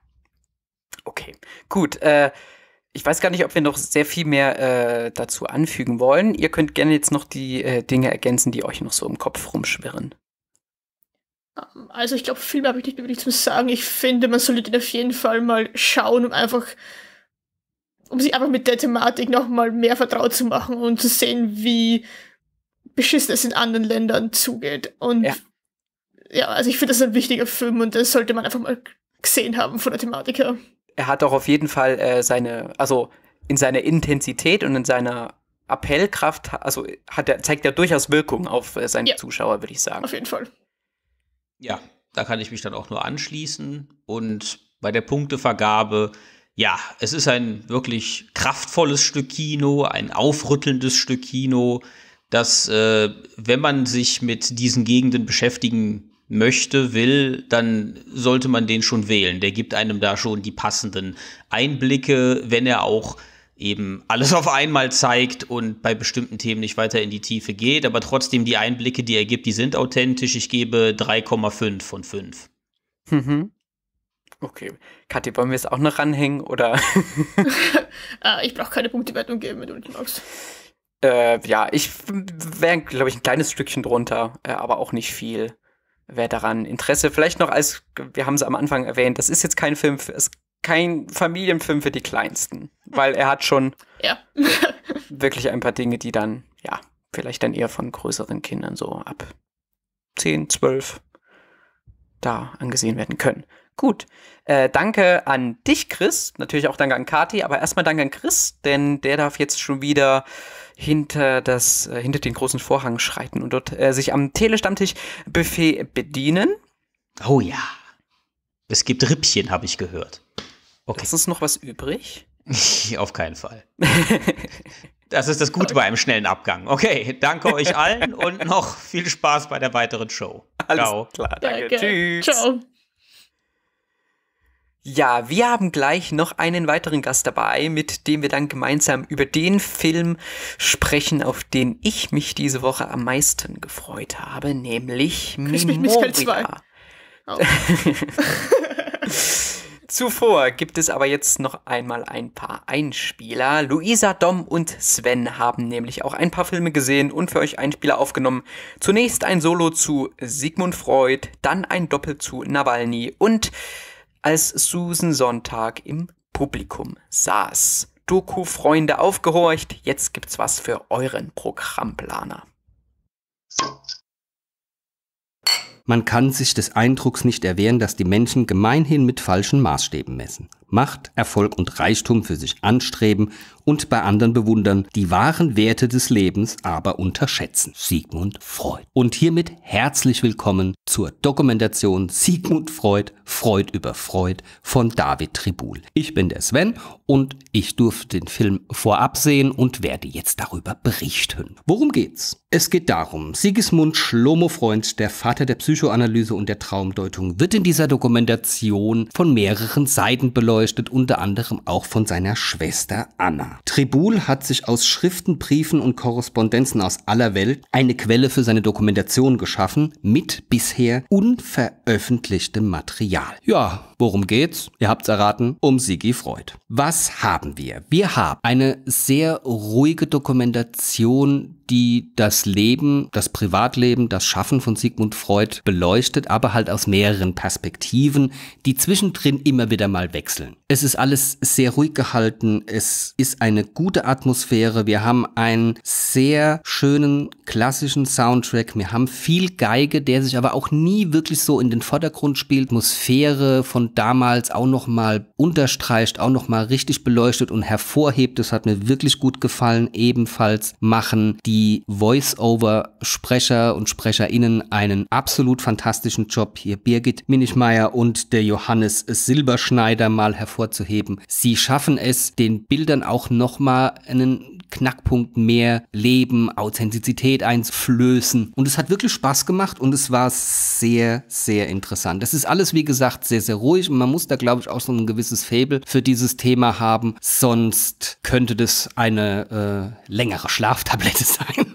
Okay. Gut. Äh ich weiß gar nicht, ob wir noch sehr viel mehr äh, dazu anfügen wollen. Ihr könnt gerne jetzt noch die äh, Dinge ergänzen, die euch noch so im Kopf rumschwirren. Also ich glaube, viel mehr habe ich nicht wirklich zu sagen. Ich finde, man sollte den auf jeden Fall mal schauen, um einfach, um sich einfach mit der Thematik noch mal mehr vertraut zu machen und zu sehen, wie beschissen es in anderen Ländern zugeht. Und ja, ja also ich finde, das ist ein wichtiger Film und das sollte man einfach mal gesehen haben von der Thematik her er hat auch auf jeden Fall äh, seine, also in seiner Intensität und in seiner Appellkraft, also hat er, zeigt er durchaus Wirkung auf äh, seine ja. Zuschauer, würde ich sagen. Auf jeden Fall. Ja, da kann ich mich dann auch nur anschließen. Und bei der Punktevergabe, ja, es ist ein wirklich kraftvolles Stück Kino, ein aufrüttelndes Stück Kino, das, äh, wenn man sich mit diesen Gegenden beschäftigen möchte, will, dann sollte man den schon wählen. Der gibt einem da schon die passenden Einblicke, wenn er auch eben alles auf einmal zeigt und bei bestimmten Themen nicht weiter in die Tiefe geht, aber trotzdem die Einblicke, die er gibt, die sind authentisch. Ich gebe 3,5 von 5. Mhm. Okay. Kathi, wollen wir es auch noch ranhängen oder? äh, ich brauche keine Punktewertung geben, wenn du nicht magst. Äh, ja, ich wäre, glaube ich, ein kleines Stückchen drunter, äh, aber auch nicht viel wer daran Interesse, vielleicht noch als, wir haben es am Anfang erwähnt, das ist jetzt kein Film, ist kein Familienfilm für die Kleinsten, weil er hat schon ja. wirklich ein paar Dinge, die dann, ja, vielleicht dann eher von größeren Kindern so ab 10, 12 da angesehen werden können. Gut. Äh, danke an dich, Chris. Natürlich auch danke an Kati, aber erstmal danke an Chris, denn der darf jetzt schon wieder hinter das, äh, hinter den großen Vorhang schreiten und dort äh, sich am Telestammtisch-Buffet bedienen. Oh ja. Es gibt Rippchen, habe ich gehört. Okay. Ist uns noch was übrig? Auf keinen Fall. Das ist das Gute bei einem schnellen Abgang. Okay, danke euch allen und noch viel Spaß bei der weiteren Show. Alles Ciao. klar, danke. danke. Tschüss. Ciao. Ja, wir haben gleich noch einen weiteren Gast dabei, mit dem wir dann gemeinsam über den Film sprechen, auf den ich mich diese Woche am meisten gefreut habe, nämlich Memoria. Oh. Zuvor gibt es aber jetzt noch einmal ein paar Einspieler. Luisa, Dom und Sven haben nämlich auch ein paar Filme gesehen und für euch Einspieler aufgenommen. Zunächst ein Solo zu Sigmund Freud, dann ein Doppel zu Nawalny und als Susan Sonntag im Publikum saß. Doku-Freunde aufgehorcht, jetzt gibt's was für euren Programmplaner. Man kann sich des Eindrucks nicht erwehren, dass die Menschen gemeinhin mit falschen Maßstäben messen. Macht, Erfolg und Reichtum für sich anstreben und bei anderen bewundern, die wahren Werte des Lebens aber unterschätzen. Sigmund Freud. Und hiermit herzlich willkommen zur Dokumentation Sigmund Freud, Freud über Freud von David Tribul. Ich bin der Sven und ich durfte den Film vorab sehen und werde jetzt darüber berichten. Worum geht's? Es geht darum, Sigismund Schlomo Freund, der Vater der Psychoanalyse und der Traumdeutung, wird in dieser Dokumentation von mehreren Seiten beleuchtet, unter anderem auch von seiner Schwester Anna. Tribul hat sich aus Schriften, Briefen und Korrespondenzen aus aller Welt eine Quelle für seine Dokumentation geschaffen mit bisher unveröffentlichtem Material. Ja, worum geht's? Ihr habt's erraten, um Sigi Freud. Was haben wir? Wir haben eine sehr ruhige Dokumentation, die das Leben, das Privatleben, das Schaffen von Sigmund Freud beleuchtet, aber halt aus mehreren Perspektiven, die zwischendrin immer wieder mal wechseln. Es ist alles sehr ruhig gehalten, es ist eine gute Atmosphäre, wir haben einen sehr schönen klassischen Soundtrack, wir haben viel Geige, der sich aber auch nie wirklich so in den Vordergrund spielt, Atmosphäre von damals auch noch mal unterstreicht, auch noch mal richtig beleuchtet und hervorhebt. Das hat mir wirklich gut gefallen. Ebenfalls machen die die Voice-Over-Sprecher und SprecherInnen einen absolut fantastischen Job. Hier Birgit Minichmeier und der Johannes Silberschneider mal hervorzuheben. Sie schaffen es, den Bildern auch nochmal einen Knackpunkt mehr Leben, Authentizität einflößen. Und es hat wirklich Spaß gemacht und es war sehr, sehr interessant. Es ist alles, wie gesagt, sehr, sehr ruhig und man muss da, glaube ich, auch so ein gewisses Fable für dieses Thema haben. Sonst könnte das eine äh, längere Schlaftablette sein.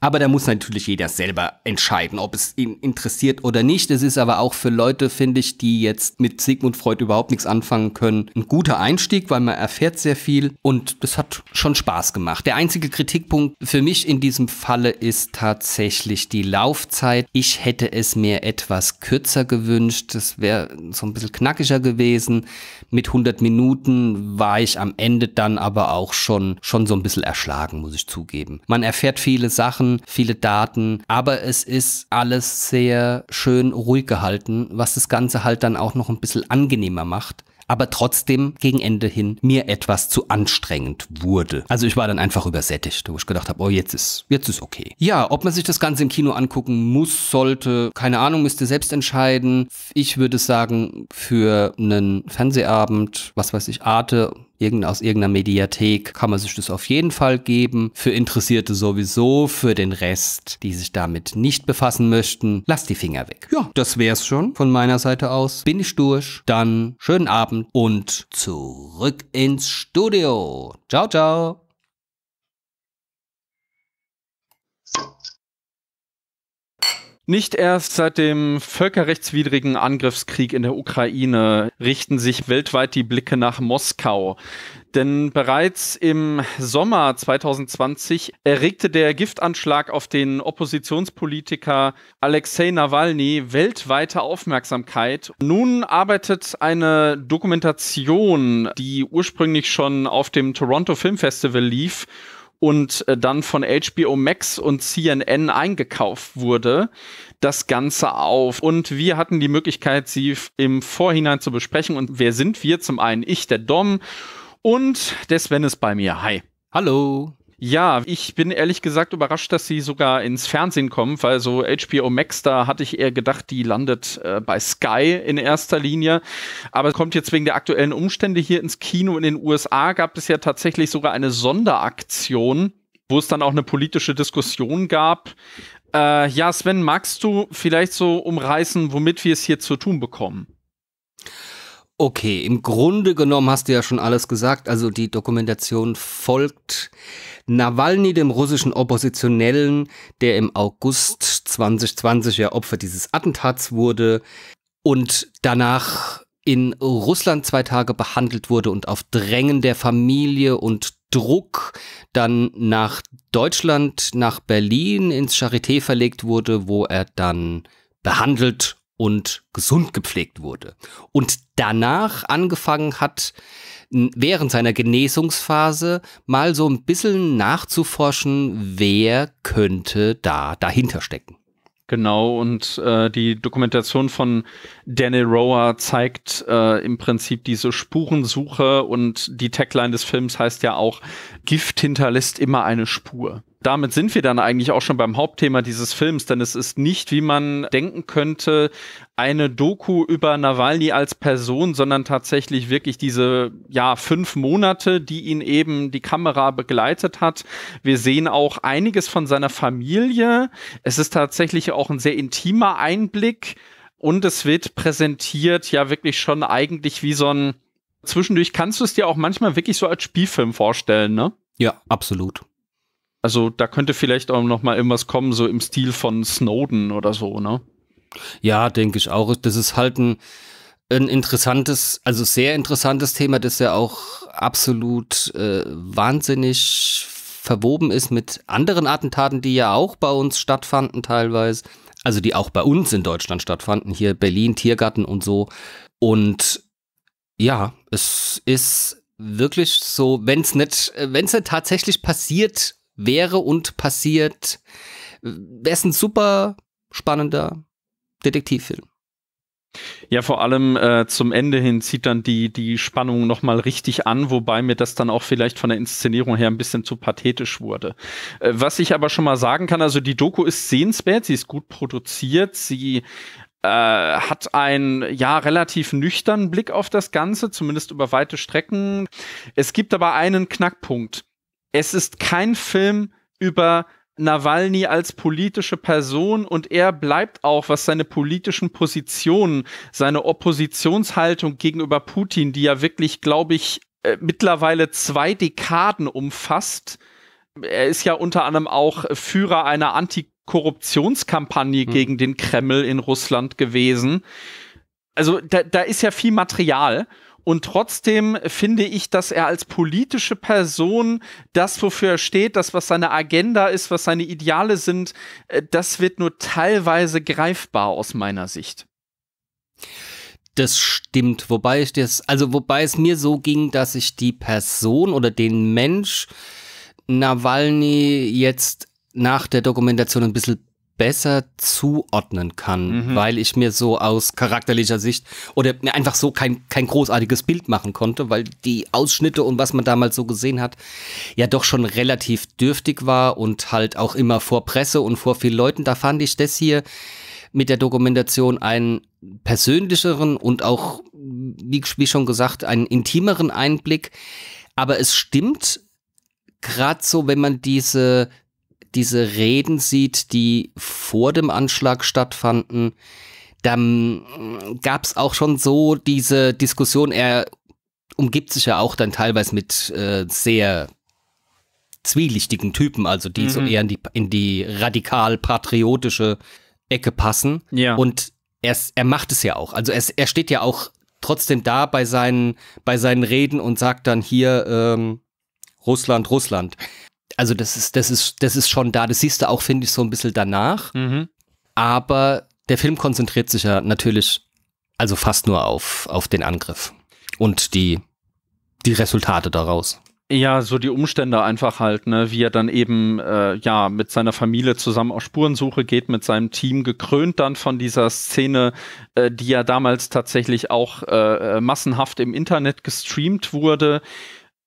aber da muss natürlich jeder selber entscheiden, ob es ihn interessiert oder nicht. Es ist aber auch für Leute, finde ich, die jetzt mit Sigmund Freud überhaupt nichts anfangen können, ein guter Einstieg, weil man erfährt sehr viel und das hat schon Spaß gemacht. Der einzige Kritikpunkt für mich in diesem Falle ist tatsächlich die Laufzeit. Ich hätte es mir etwas kürzer gewünscht. Das wäre so ein bisschen knackiger gewesen. Mit 100 Minuten war ich am Ende dann aber auch schon, schon so ein bisschen erschlagen, muss ich zugeben. Man erfährt viele Sachen, viele Daten, aber es ist alles sehr schön ruhig gehalten, was das Ganze halt dann auch noch ein bisschen angenehmer macht aber trotzdem gegen Ende hin mir etwas zu anstrengend wurde. Also ich war dann einfach übersättigt, wo ich gedacht habe, oh, jetzt ist, jetzt ist okay. Ja, ob man sich das Ganze im Kino angucken muss, sollte, keine Ahnung, müsste selbst entscheiden. Ich würde sagen, für einen Fernsehabend, was weiß ich, Arte, irgend, aus irgendeiner Mediathek kann man sich das auf jeden Fall geben. Für Interessierte sowieso, für den Rest, die sich damit nicht befassen möchten, lasst die Finger weg. Ja, das wär's schon von meiner Seite aus. Bin ich durch. Dann schönen Abend und zurück ins Studio. Ciao, ciao. Nicht erst seit dem völkerrechtswidrigen Angriffskrieg in der Ukraine richten sich weltweit die Blicke nach Moskau. Denn bereits im Sommer 2020 erregte der Giftanschlag auf den Oppositionspolitiker Alexei Nawalny weltweite Aufmerksamkeit. Nun arbeitet eine Dokumentation, die ursprünglich schon auf dem Toronto Film Festival lief und äh, dann von HBO Max und CNN eingekauft wurde, das Ganze auf. Und wir hatten die Möglichkeit, sie im Vorhinein zu besprechen. Und wer sind wir? Zum einen ich, der Dom, und der Sven ist bei mir. Hi. Hallo. Ja, ich bin ehrlich gesagt überrascht, dass sie sogar ins Fernsehen kommen, weil so HBO Max, da hatte ich eher gedacht, die landet äh, bei Sky in erster Linie. Aber kommt jetzt wegen der aktuellen Umstände hier ins Kino. In den USA gab es ja tatsächlich sogar eine Sonderaktion, wo es dann auch eine politische Diskussion gab. Äh, ja, Sven, magst du vielleicht so umreißen, womit wir es hier zu tun bekommen? Okay, im Grunde genommen hast du ja schon alles gesagt. Also die Dokumentation folgt Nawalny, dem russischen Oppositionellen, der im August 2020 ja Opfer dieses Attentats wurde. und danach in Russland zwei Tage behandelt wurde und auf Drängen der Familie und Druck dann nach Deutschland, nach Berlin ins Charité verlegt wurde, wo er dann behandelt und gesund gepflegt wurde. Und danach angefangen hat, während seiner Genesungsphase mal so ein bisschen nachzuforschen, wer könnte da dahinter stecken. Genau, und äh, die Dokumentation von Daniel Rower zeigt äh, im Prinzip diese Spurensuche und die Tagline des Films heißt ja auch, Gift hinterlässt immer eine Spur damit sind wir dann eigentlich auch schon beim Hauptthema dieses Films, denn es ist nicht, wie man denken könnte, eine Doku über Nawalny als Person, sondern tatsächlich wirklich diese, ja, fünf Monate, die ihn eben die Kamera begleitet hat. Wir sehen auch einiges von seiner Familie. Es ist tatsächlich auch ein sehr intimer Einblick und es wird präsentiert ja wirklich schon eigentlich wie so ein, zwischendurch kannst du es dir auch manchmal wirklich so als Spielfilm vorstellen, ne? Ja, absolut. Also da könnte vielleicht auch noch mal irgendwas kommen, so im Stil von Snowden oder so, ne? Ja, denke ich auch. Das ist halt ein, ein interessantes, also sehr interessantes Thema, das ja auch absolut äh, wahnsinnig verwoben ist mit anderen Attentaten, die ja auch bei uns stattfanden teilweise. Also die auch bei uns in Deutschland stattfanden, hier Berlin, Tiergarten und so. Und ja, es ist wirklich so, wenn es nicht, wenn es tatsächlich passiert wäre und passiert, wäre ein super spannender Detektivfilm. Ja, vor allem äh, zum Ende hin zieht dann die, die Spannung nochmal richtig an, wobei mir das dann auch vielleicht von der Inszenierung her ein bisschen zu pathetisch wurde. Äh, was ich aber schon mal sagen kann, also die Doku ist sehenswert, sie ist gut produziert, sie äh, hat einen ja relativ nüchternen Blick auf das Ganze, zumindest über weite Strecken. Es gibt aber einen Knackpunkt es ist kein Film über Nawalny als politische Person und er bleibt auch, was seine politischen Positionen, seine Oppositionshaltung gegenüber Putin, die ja wirklich, glaube ich, äh, mittlerweile zwei Dekaden umfasst. Er ist ja unter anderem auch Führer einer Antikorruptionskampagne hm. gegen den Kreml in Russland gewesen. Also da, da ist ja viel Material. Und trotzdem finde ich, dass er als politische Person das, wofür er steht, das, was seine Agenda ist, was seine Ideale sind, äh, das wird nur teilweise greifbar aus meiner Sicht. Das stimmt, wobei ich das, also wobei es mir so ging, dass ich die Person oder den Mensch Nawalny jetzt nach der Dokumentation ein bisschen besser zuordnen kann, mhm. weil ich mir so aus charakterlicher Sicht oder mir einfach so kein, kein großartiges Bild machen konnte, weil die Ausschnitte und was man damals so gesehen hat, ja doch schon relativ dürftig war und halt auch immer vor Presse und vor vielen Leuten. Da fand ich das hier mit der Dokumentation einen persönlicheren und auch, wie, wie schon gesagt, einen intimeren Einblick. Aber es stimmt, gerade so, wenn man diese diese Reden sieht, die vor dem Anschlag stattfanden, dann gab es auch schon so diese Diskussion, er umgibt sich ja auch dann teilweise mit äh, sehr zwielichtigen Typen, also die mhm. so eher in die, in die radikal-patriotische Ecke passen. Ja. Und er, er macht es ja auch. Also er, er steht ja auch trotzdem da bei seinen, bei seinen Reden und sagt dann hier ähm, Russland, Russland also das ist, das ist, das ist schon da. Das siehst du auch, finde ich, so ein bisschen danach. Mhm. Aber der Film konzentriert sich ja natürlich, also fast nur auf, auf den Angriff und die, die Resultate daraus. Ja, so die Umstände einfach halt, ne, wie er dann eben äh, ja mit seiner Familie zusammen auf Spurensuche geht, mit seinem Team, gekrönt dann von dieser Szene, äh, die ja damals tatsächlich auch äh, äh massenhaft im Internet gestreamt wurde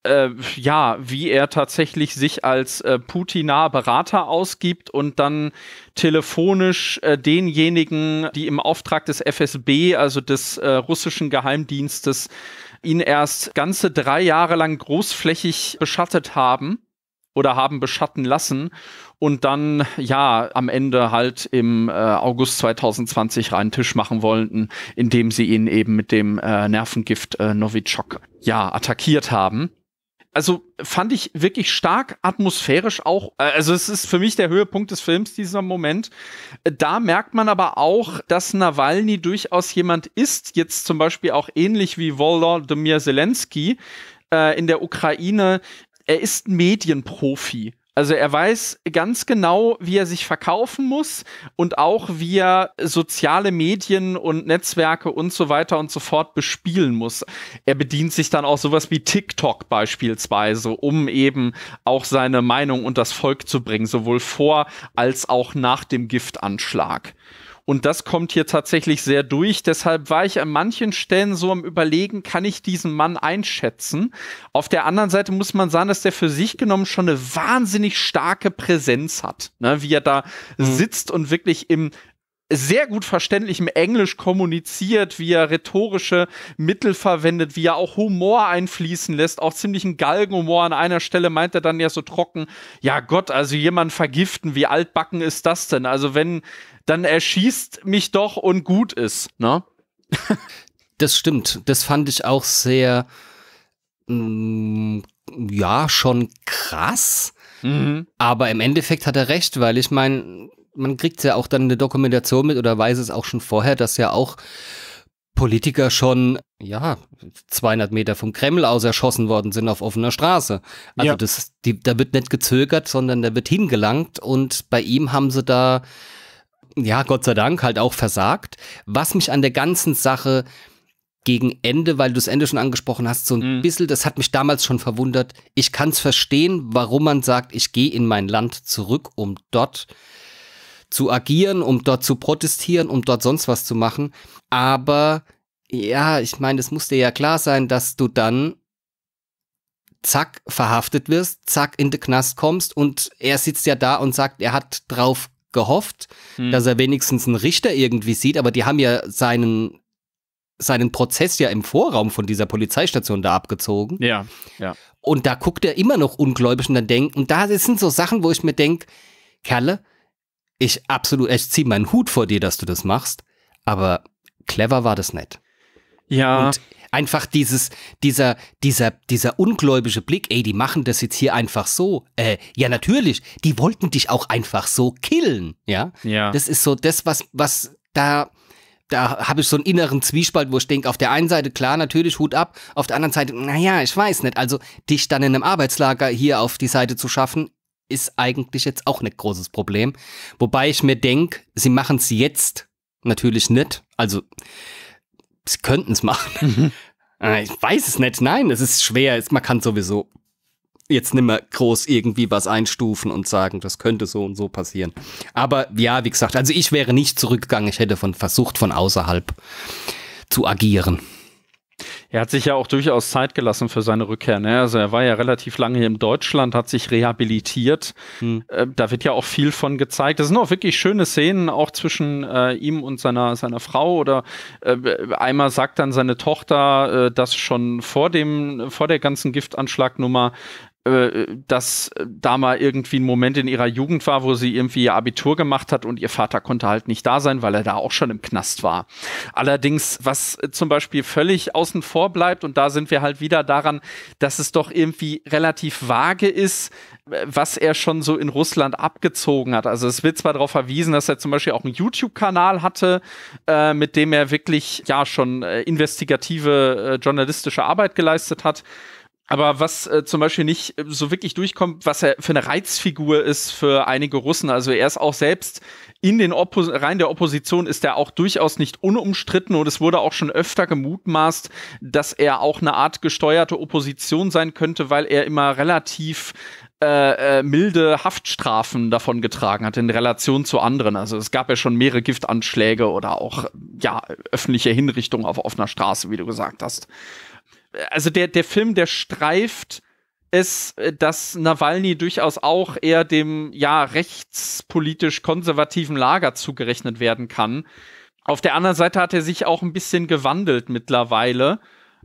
äh, ja, wie er tatsächlich sich als äh, Putinaher Berater ausgibt und dann telefonisch äh, denjenigen, die im Auftrag des FSB, also des äh, russischen Geheimdienstes, ihn erst ganze drei Jahre lang großflächig beschattet haben oder haben beschatten lassen und dann ja am Ende halt im äh, August 2020 reinen Tisch machen wollten, indem sie ihn eben mit dem äh, Nervengift äh, Novichok ja attackiert haben also fand ich wirklich stark atmosphärisch auch. Äh, also es ist für mich der Höhepunkt des Films, dieser Moment. Da merkt man aber auch, dass Nawalny durchaus jemand ist, jetzt zum Beispiel auch ähnlich wie Volodymyr Zelensky äh, in der Ukraine. Er ist Medienprofi. Also er weiß ganz genau, wie er sich verkaufen muss und auch wie er soziale Medien und Netzwerke und so weiter und so fort bespielen muss. Er bedient sich dann auch sowas wie TikTok beispielsweise, um eben auch seine Meinung und das Volk zu bringen, sowohl vor als auch nach dem Giftanschlag. Und das kommt hier tatsächlich sehr durch. Deshalb war ich an manchen Stellen so am Überlegen, kann ich diesen Mann einschätzen? Auf der anderen Seite muss man sagen, dass der für sich genommen schon eine wahnsinnig starke Präsenz hat. Ne? Wie er da mhm. sitzt und wirklich im sehr gut verständlichem Englisch kommuniziert, wie er rhetorische Mittel verwendet, wie er auch Humor einfließen lässt, auch ziemlich ein Galgenhumor. An einer Stelle meint er dann ja so trocken, ja Gott, also jemand vergiften, wie altbacken ist das denn? Also wenn, dann erschießt mich doch und gut ist, ne? das stimmt. Das fand ich auch sehr, mh, mm, ja, schon krass. Mhm. Aber im Endeffekt hat er recht, weil ich meine, man kriegt ja auch dann eine Dokumentation mit oder weiß es auch schon vorher, dass ja auch Politiker schon, ja, 200 Meter vom Kreml aus erschossen worden sind auf offener Straße. Also ja. das, die, da wird nicht gezögert, sondern da wird hingelangt und bei ihm haben sie da, ja, Gott sei Dank halt auch versagt. Was mich an der ganzen Sache gegen Ende, weil du das Ende schon angesprochen hast, so ein mhm. bisschen, das hat mich damals schon verwundert. Ich kann es verstehen, warum man sagt, ich gehe in mein Land zurück, um dort zu agieren, um dort zu protestieren, um dort sonst was zu machen. Aber ja, ich meine, es muss dir ja klar sein, dass du dann zack verhaftet wirst, zack in den Knast kommst und er sitzt ja da und sagt, er hat drauf gehofft, hm. dass er wenigstens einen Richter irgendwie sieht, aber die haben ja seinen seinen Prozess ja im Vorraum von dieser Polizeistation da abgezogen. Ja, ja. Und da guckt er immer noch ungläubig und dann denkt, und da sind so Sachen, wo ich mir denke, Kerle, ich absolut, ich ziehe meinen Hut vor dir, dass du das machst, aber clever war das nicht. Ja. Und einfach dieses, dieser, dieser, dieser ungläubige Blick, ey, die machen das jetzt hier einfach so. Äh, ja, natürlich, die wollten dich auch einfach so killen, ja. Ja. Das ist so das, was, was da, da habe ich so einen inneren Zwiespalt, wo ich denke, auf der einen Seite, klar, natürlich, Hut ab, auf der anderen Seite, naja, ich weiß nicht. Also, dich dann in einem Arbeitslager hier auf die Seite zu schaffen, ist eigentlich jetzt auch nicht großes Problem. Wobei ich mir denke, sie machen es jetzt natürlich nicht. Also, sie könnten es machen. Mhm. Äh, ich weiß es nicht. Nein, es ist schwer. Man kann sowieso jetzt nicht mehr groß irgendwie was einstufen und sagen, das könnte so und so passieren. Aber ja, wie gesagt, also ich wäre nicht zurückgegangen. Ich hätte von versucht, von außerhalb zu agieren. Er hat sich ja auch durchaus Zeit gelassen für seine Rückkehr. Ne? Also er war ja relativ lange hier in Deutschland, hat sich rehabilitiert. Hm. Äh, da wird ja auch viel von gezeigt. Das sind auch wirklich schöne Szenen, auch zwischen äh, ihm und seiner, seiner Frau. Oder äh, einmal sagt dann seine Tochter, äh, dass schon vor dem, vor der ganzen Giftanschlagnummer dass da mal irgendwie ein Moment in ihrer Jugend war, wo sie irgendwie ihr Abitur gemacht hat und ihr Vater konnte halt nicht da sein, weil er da auch schon im Knast war. Allerdings, was zum Beispiel völlig außen vor bleibt, und da sind wir halt wieder daran, dass es doch irgendwie relativ vage ist, was er schon so in Russland abgezogen hat. Also es wird zwar darauf verwiesen, dass er zum Beispiel auch einen YouTube-Kanal hatte, äh, mit dem er wirklich ja schon äh, investigative äh, journalistische Arbeit geleistet hat. Aber was äh, zum Beispiel nicht äh, so wirklich durchkommt, was er für eine Reizfigur ist für einige Russen. Also er ist auch selbst in den Oppo Reihen der Opposition ist er auch durchaus nicht unumstritten und es wurde auch schon öfter gemutmaßt, dass er auch eine Art gesteuerte Opposition sein könnte, weil er immer relativ äh, äh, milde Haftstrafen davon getragen hat in Relation zu anderen. Also es gab ja schon mehrere Giftanschläge oder auch ja öffentliche Hinrichtungen auf offener Straße, wie du gesagt hast also der, der Film, der streift es, äh, dass Nawalny durchaus auch eher dem, ja, rechtspolitisch konservativen Lager zugerechnet werden kann. Auf der anderen Seite hat er sich auch ein bisschen gewandelt mittlerweile.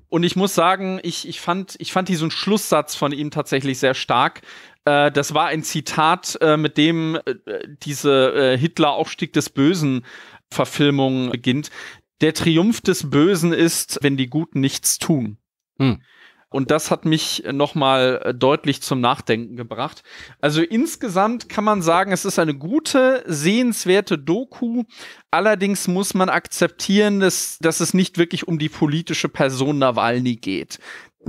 Und ich muss sagen, ich, ich, fand, ich fand diesen Schlusssatz von ihm tatsächlich sehr stark. Äh, das war ein Zitat, äh, mit dem äh, diese äh, Hitler-Aufstieg des Bösen Verfilmung beginnt. Der Triumph des Bösen ist, wenn die Guten nichts tun. Hm. Und das hat mich nochmal äh, deutlich zum Nachdenken gebracht. Also insgesamt kann man sagen, es ist eine gute, sehenswerte Doku. Allerdings muss man akzeptieren, dass, dass es nicht wirklich um die politische Person Nawalny geht.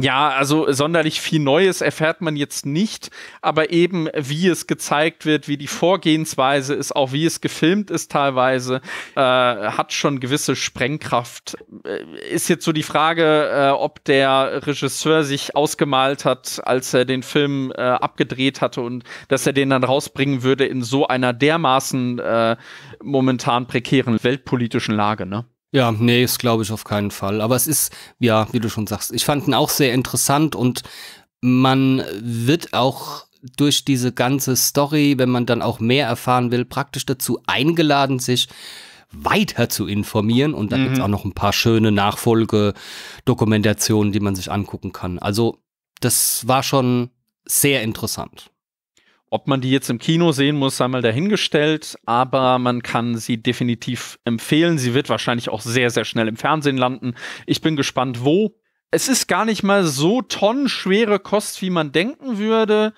Ja, also sonderlich viel Neues erfährt man jetzt nicht, aber eben wie es gezeigt wird, wie die Vorgehensweise ist, auch wie es gefilmt ist teilweise, äh, hat schon gewisse Sprengkraft. Äh, ist jetzt so die Frage, äh, ob der Regisseur sich ausgemalt hat, als er den Film äh, abgedreht hatte und dass er den dann rausbringen würde in so einer dermaßen äh, momentan prekären weltpolitischen Lage, ne? Ja, nee, ist glaube ich auf keinen Fall. Aber es ist, ja, wie du schon sagst, ich fand ihn auch sehr interessant und man wird auch durch diese ganze Story, wenn man dann auch mehr erfahren will, praktisch dazu eingeladen, sich weiter zu informieren. Und da mhm. gibt es auch noch ein paar schöne Nachfolgedokumentationen, die man sich angucken kann. Also, das war schon sehr interessant. Ob man die jetzt im Kino sehen muss, sei mal dahingestellt, aber man kann sie definitiv empfehlen. Sie wird wahrscheinlich auch sehr, sehr schnell im Fernsehen landen. Ich bin gespannt, wo. Es ist gar nicht mal so tonnenschwere Kost, wie man denken würde.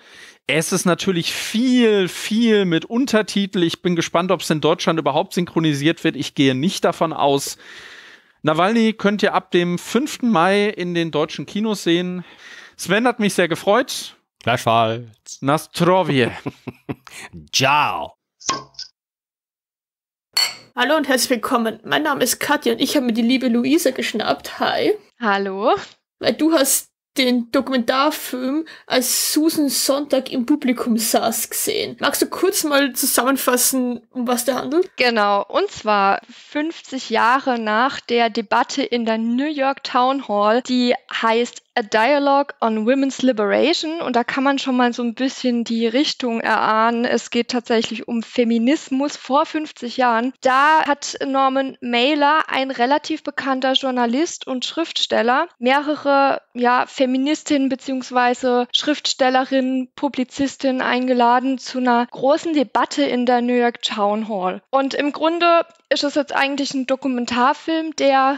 Es ist natürlich viel, viel mit Untertitel. Ich bin gespannt, ob es in Deutschland überhaupt synchronisiert wird. Ich gehe nicht davon aus. Nawalny könnt ihr ab dem 5. Mai in den deutschen Kinos sehen. Sven hat mich sehr gefreut. Gleichfalls. Nastrovje. Ciao. Hallo und herzlich willkommen. Mein Name ist Katja und ich habe mir die liebe Luise geschnappt. Hi. Hallo. Weil du hast den Dokumentarfilm als Susan Sonntag im Publikum saß gesehen. Magst du kurz mal zusammenfassen, um was der handelt? Genau, und zwar 50 Jahre nach der Debatte in der New York Town Hall, die heißt A Dialogue on Women's Liberation und da kann man schon mal so ein bisschen die Richtung erahnen. Es geht tatsächlich um Feminismus vor 50 Jahren. Da hat Norman Mailer, ein relativ bekannter Journalist und Schriftsteller, mehrere ja, Feministinnen bzw. Schriftstellerinnen, Publizistinnen eingeladen zu einer großen Debatte in der New York Town Hall. Und im Grunde ist es jetzt eigentlich ein Dokumentarfilm, der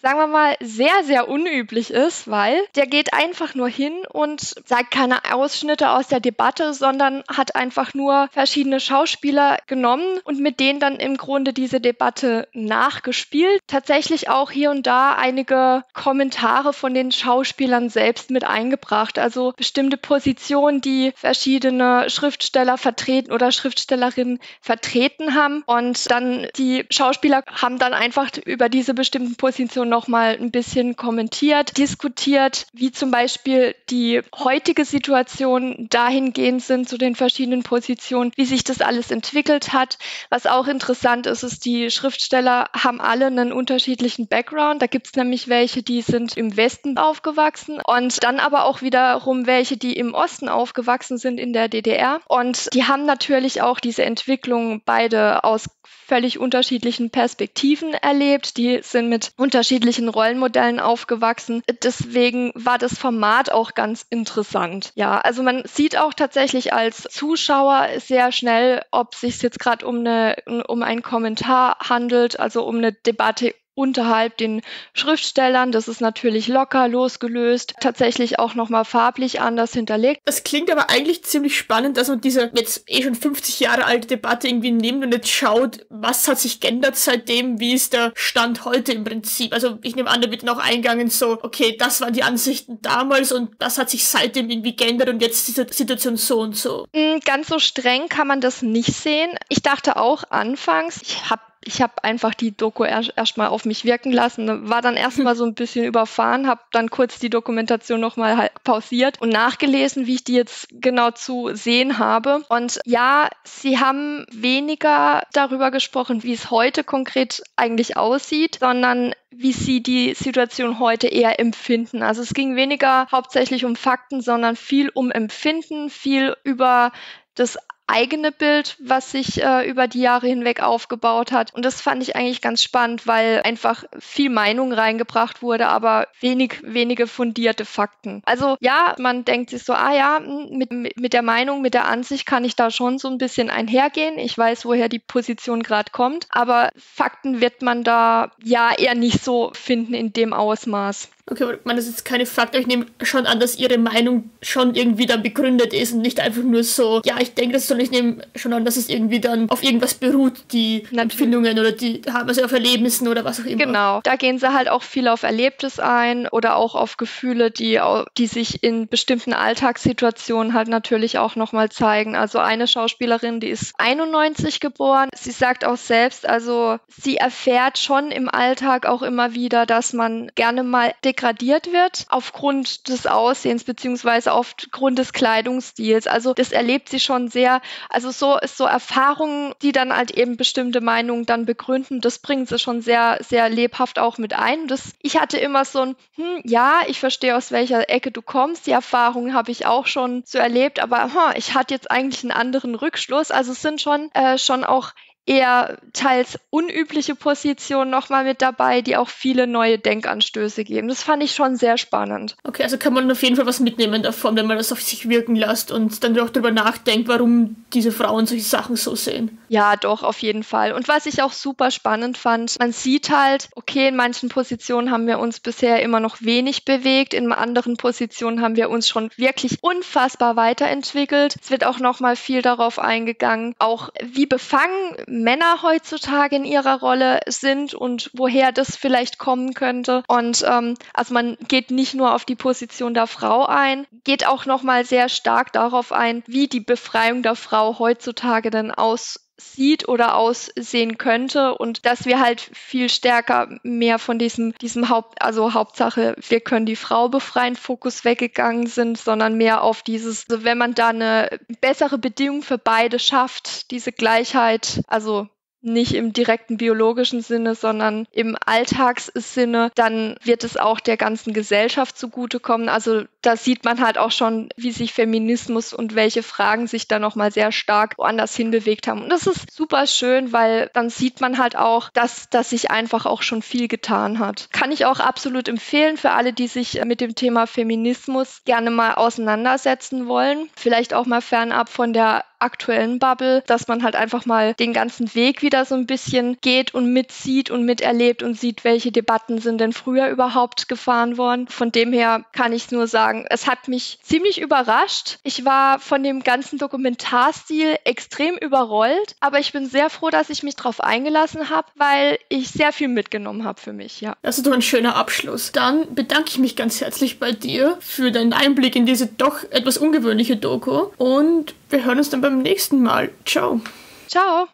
sagen wir mal, sehr, sehr unüblich ist, weil der geht einfach nur hin und sagt keine Ausschnitte aus der Debatte, sondern hat einfach nur verschiedene Schauspieler genommen und mit denen dann im Grunde diese Debatte nachgespielt. Tatsächlich auch hier und da einige Kommentare von den Schauspielern selbst mit eingebracht. Also bestimmte Positionen, die verschiedene Schriftsteller vertreten oder Schriftstellerinnen vertreten haben. Und dann die Schauspieler haben dann einfach über diese bestimmten Positionen noch mal ein bisschen kommentiert, diskutiert, wie zum Beispiel die heutige Situation dahingehend sind zu den verschiedenen Positionen, wie sich das alles entwickelt hat. Was auch interessant ist, ist, die Schriftsteller haben alle einen unterschiedlichen Background. Da gibt es nämlich welche, die sind im Westen aufgewachsen und dann aber auch wiederum welche, die im Osten aufgewachsen sind in der DDR. Und die haben natürlich auch diese Entwicklung beide aus völlig unterschiedlichen Perspektiven erlebt. Die sind mit unterschiedlichen Rollenmodellen aufgewachsen. Deswegen war das Format auch ganz interessant. Ja, also man sieht auch tatsächlich als Zuschauer sehr schnell, ob sich jetzt gerade um eine um einen Kommentar handelt, also um eine Debatte unterhalb den Schriftstellern. Das ist natürlich locker losgelöst, tatsächlich auch nochmal farblich anders hinterlegt. Das klingt aber eigentlich ziemlich spannend, dass man diese jetzt eh schon 50 Jahre alte Debatte irgendwie nimmt und jetzt schaut, was hat sich geändert seitdem, wie ist der Stand heute im Prinzip. Also ich nehme an, da wird noch eingangen so, okay, das waren die Ansichten damals und das hat sich seitdem irgendwie geändert und jetzt ist die Situation so und so. Mm, ganz so streng kann man das nicht sehen. Ich dachte auch anfangs, ich habe ich habe einfach die Doku erst erstmal auf mich wirken lassen, war dann erstmal so ein bisschen überfahren, habe dann kurz die Dokumentation nochmal halt pausiert und nachgelesen, wie ich die jetzt genau zu sehen habe. Und ja, sie haben weniger darüber gesprochen, wie es heute konkret eigentlich aussieht, sondern wie sie die Situation heute eher empfinden. Also es ging weniger hauptsächlich um Fakten, sondern viel um Empfinden, viel über das eigene Bild, was sich äh, über die Jahre hinweg aufgebaut hat. Und das fand ich eigentlich ganz spannend, weil einfach viel Meinung reingebracht wurde, aber wenig, wenige fundierte Fakten. Also ja, man denkt sich so, ah ja, hm, mit, mit der Meinung, mit der Ansicht kann ich da schon so ein bisschen einhergehen. Ich weiß, woher die Position gerade kommt, aber Fakten wird man da ja eher nicht so finden in dem Ausmaß. Okay, aber ich meine, das ist keine Fakt, ich nehme schon an, dass ihre Meinung schon irgendwie dann begründet ist und nicht einfach nur so, ja, ich denke das, sondern ich nehme schon an, dass es irgendwie dann auf irgendwas beruht, die Natürlich. Empfindungen oder die haben sie auf Erlebnissen oder was auch immer. Genau, da gehen sie halt auch viel auf Erlebtes ein oder auch auf Gefühle, die, die sich in bestimmten Alltagssituationen halt natürlich auch nochmal zeigen. Also eine Schauspielerin, die ist 91 geboren. Sie sagt auch selbst, also sie erfährt schon im Alltag auch immer wieder, dass man gerne mal degradiert wird aufgrund des Aussehens beziehungsweise aufgrund des Kleidungsstils. Also das erlebt sie schon sehr. Also so so Erfahrungen, die dann halt eben bestimmte Meinungen dann begründen, das bringen sie schon sehr sehr lebhaft auch mit ein. Das, ich hatte immer so ein, hm, ja, ich verstehe aus welcher Ecke du kommst. Die Erfahrungen habe ich auch schon so erlebt, aber hm, ich hatte jetzt eigentlich einen anderen Rückschluss. Also es sind schon äh, schon auch eher teils unübliche Positionen nochmal mit dabei, die auch viele neue Denkanstöße geben. Das fand ich schon sehr spannend. Okay, also kann man auf jeden Fall was mitnehmen davon, wenn man das auf sich wirken lässt und dann auch darüber nachdenkt, warum diese Frauen solche Sachen so sehen. Ja, doch, auf jeden Fall. Und was ich auch super spannend fand, man sieht halt, okay, in manchen Positionen haben wir uns bisher immer noch wenig bewegt, in anderen Positionen haben wir uns schon wirklich unfassbar weiterentwickelt. Es wird auch nochmal viel darauf eingegangen, auch wie befangen Männer heutzutage in ihrer Rolle sind und woher das vielleicht kommen könnte. Und ähm, also man geht nicht nur auf die Position der Frau ein, geht auch nochmal sehr stark darauf ein, wie die Befreiung der Frau heutzutage denn aus sieht oder aussehen könnte und dass wir halt viel stärker mehr von diesem, diesem Haupt, also Hauptsache, wir können die Frau befreien, Fokus weggegangen sind, sondern mehr auf dieses, also wenn man da eine bessere Bedingung für beide schafft, diese Gleichheit, also nicht im direkten biologischen Sinne, sondern im Alltagssinne, dann wird es auch der ganzen Gesellschaft zugutekommen. Also da sieht man halt auch schon, wie sich Feminismus und welche Fragen sich da nochmal sehr stark woanders hinbewegt haben. Und das ist super schön, weil dann sieht man halt auch, dass, dass sich einfach auch schon viel getan hat. Kann ich auch absolut empfehlen für alle, die sich mit dem Thema Feminismus gerne mal auseinandersetzen wollen. Vielleicht auch mal fernab von der aktuellen Bubble, dass man halt einfach mal den ganzen Weg wieder so ein bisschen geht und mitzieht und miterlebt und sieht, welche Debatten sind denn früher überhaupt gefahren worden. Von dem her kann ich nur sagen, es hat mich ziemlich überrascht. Ich war von dem ganzen Dokumentarstil extrem überrollt, aber ich bin sehr froh, dass ich mich darauf eingelassen habe, weil ich sehr viel mitgenommen habe für mich, ja. Das ist doch ein schöner Abschluss. Dann bedanke ich mich ganz herzlich bei dir für deinen Einblick in diese doch etwas ungewöhnliche Doku und wir hören uns dann beim nächsten Mal. Ciao. Ciao.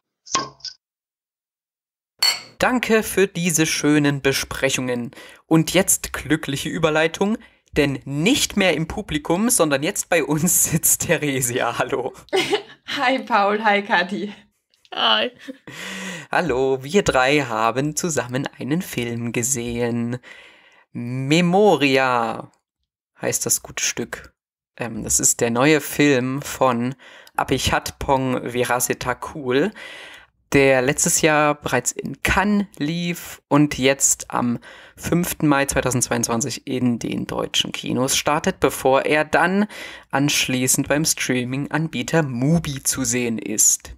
Danke für diese schönen Besprechungen. Und jetzt glückliche Überleitung, denn nicht mehr im Publikum, sondern jetzt bei uns sitzt Theresia. Hallo. Hi Paul, hi Kathi. Hi. Hallo, wir drei haben zusammen einen Film gesehen. Memoria heißt das gute Stück. Ähm, das ist der neue Film von Abhichatpong Virasetakul, der letztes Jahr bereits in Cannes lief und jetzt am 5. Mai 2022 in den deutschen Kinos startet, bevor er dann anschließend beim Streaming-Anbieter Mubi zu sehen ist.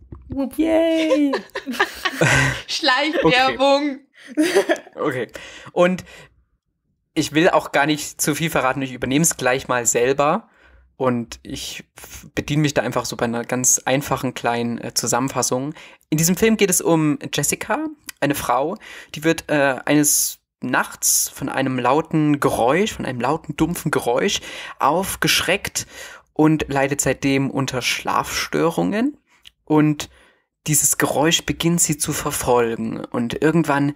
Yay! Schleichwerbung! Okay. okay. Und ich will auch gar nicht zu viel verraten, ich übernehme es gleich mal selber. Und ich bediene mich da einfach so bei einer ganz einfachen kleinen äh, Zusammenfassung. In diesem Film geht es um Jessica, eine Frau, die wird äh, eines nachts von einem lauten Geräusch, von einem lauten, dumpfen Geräusch aufgeschreckt und leidet seitdem unter Schlafstörungen. Und dieses Geräusch beginnt sie zu verfolgen. Und irgendwann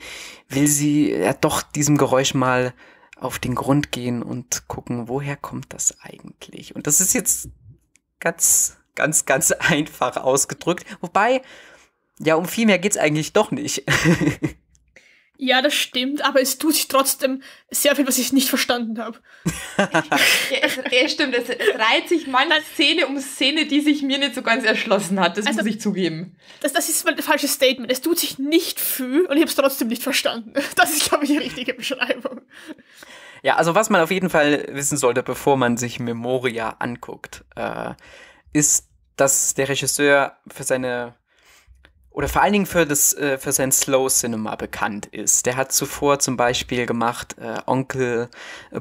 will sie ja doch diesem Geräusch mal auf den Grund gehen und gucken, woher kommt das eigentlich? Und das ist jetzt ganz, ganz, ganz einfach ausgedrückt. Wobei, ja, um viel mehr geht's eigentlich doch nicht. Ja, das stimmt, aber es tut sich trotzdem sehr viel, was ich nicht verstanden habe. ja, es, ja, stimmt, es, es reiht sich manchmal Szene um Szene, die sich mir nicht so ganz erschlossen hat, das also, muss ich zugeben. Das, das ist mal ein falsches Statement. Es tut sich nicht viel und ich habe es trotzdem nicht verstanden. Das ist, glaube ich, die richtige Beschreibung. Ja, also was man auf jeden Fall wissen sollte, bevor man sich Memoria anguckt, äh, ist, dass der Regisseur für seine oder vor allen Dingen für, das, äh, für sein Slow Cinema bekannt ist. Der hat zuvor zum Beispiel gemacht, äh, Onkel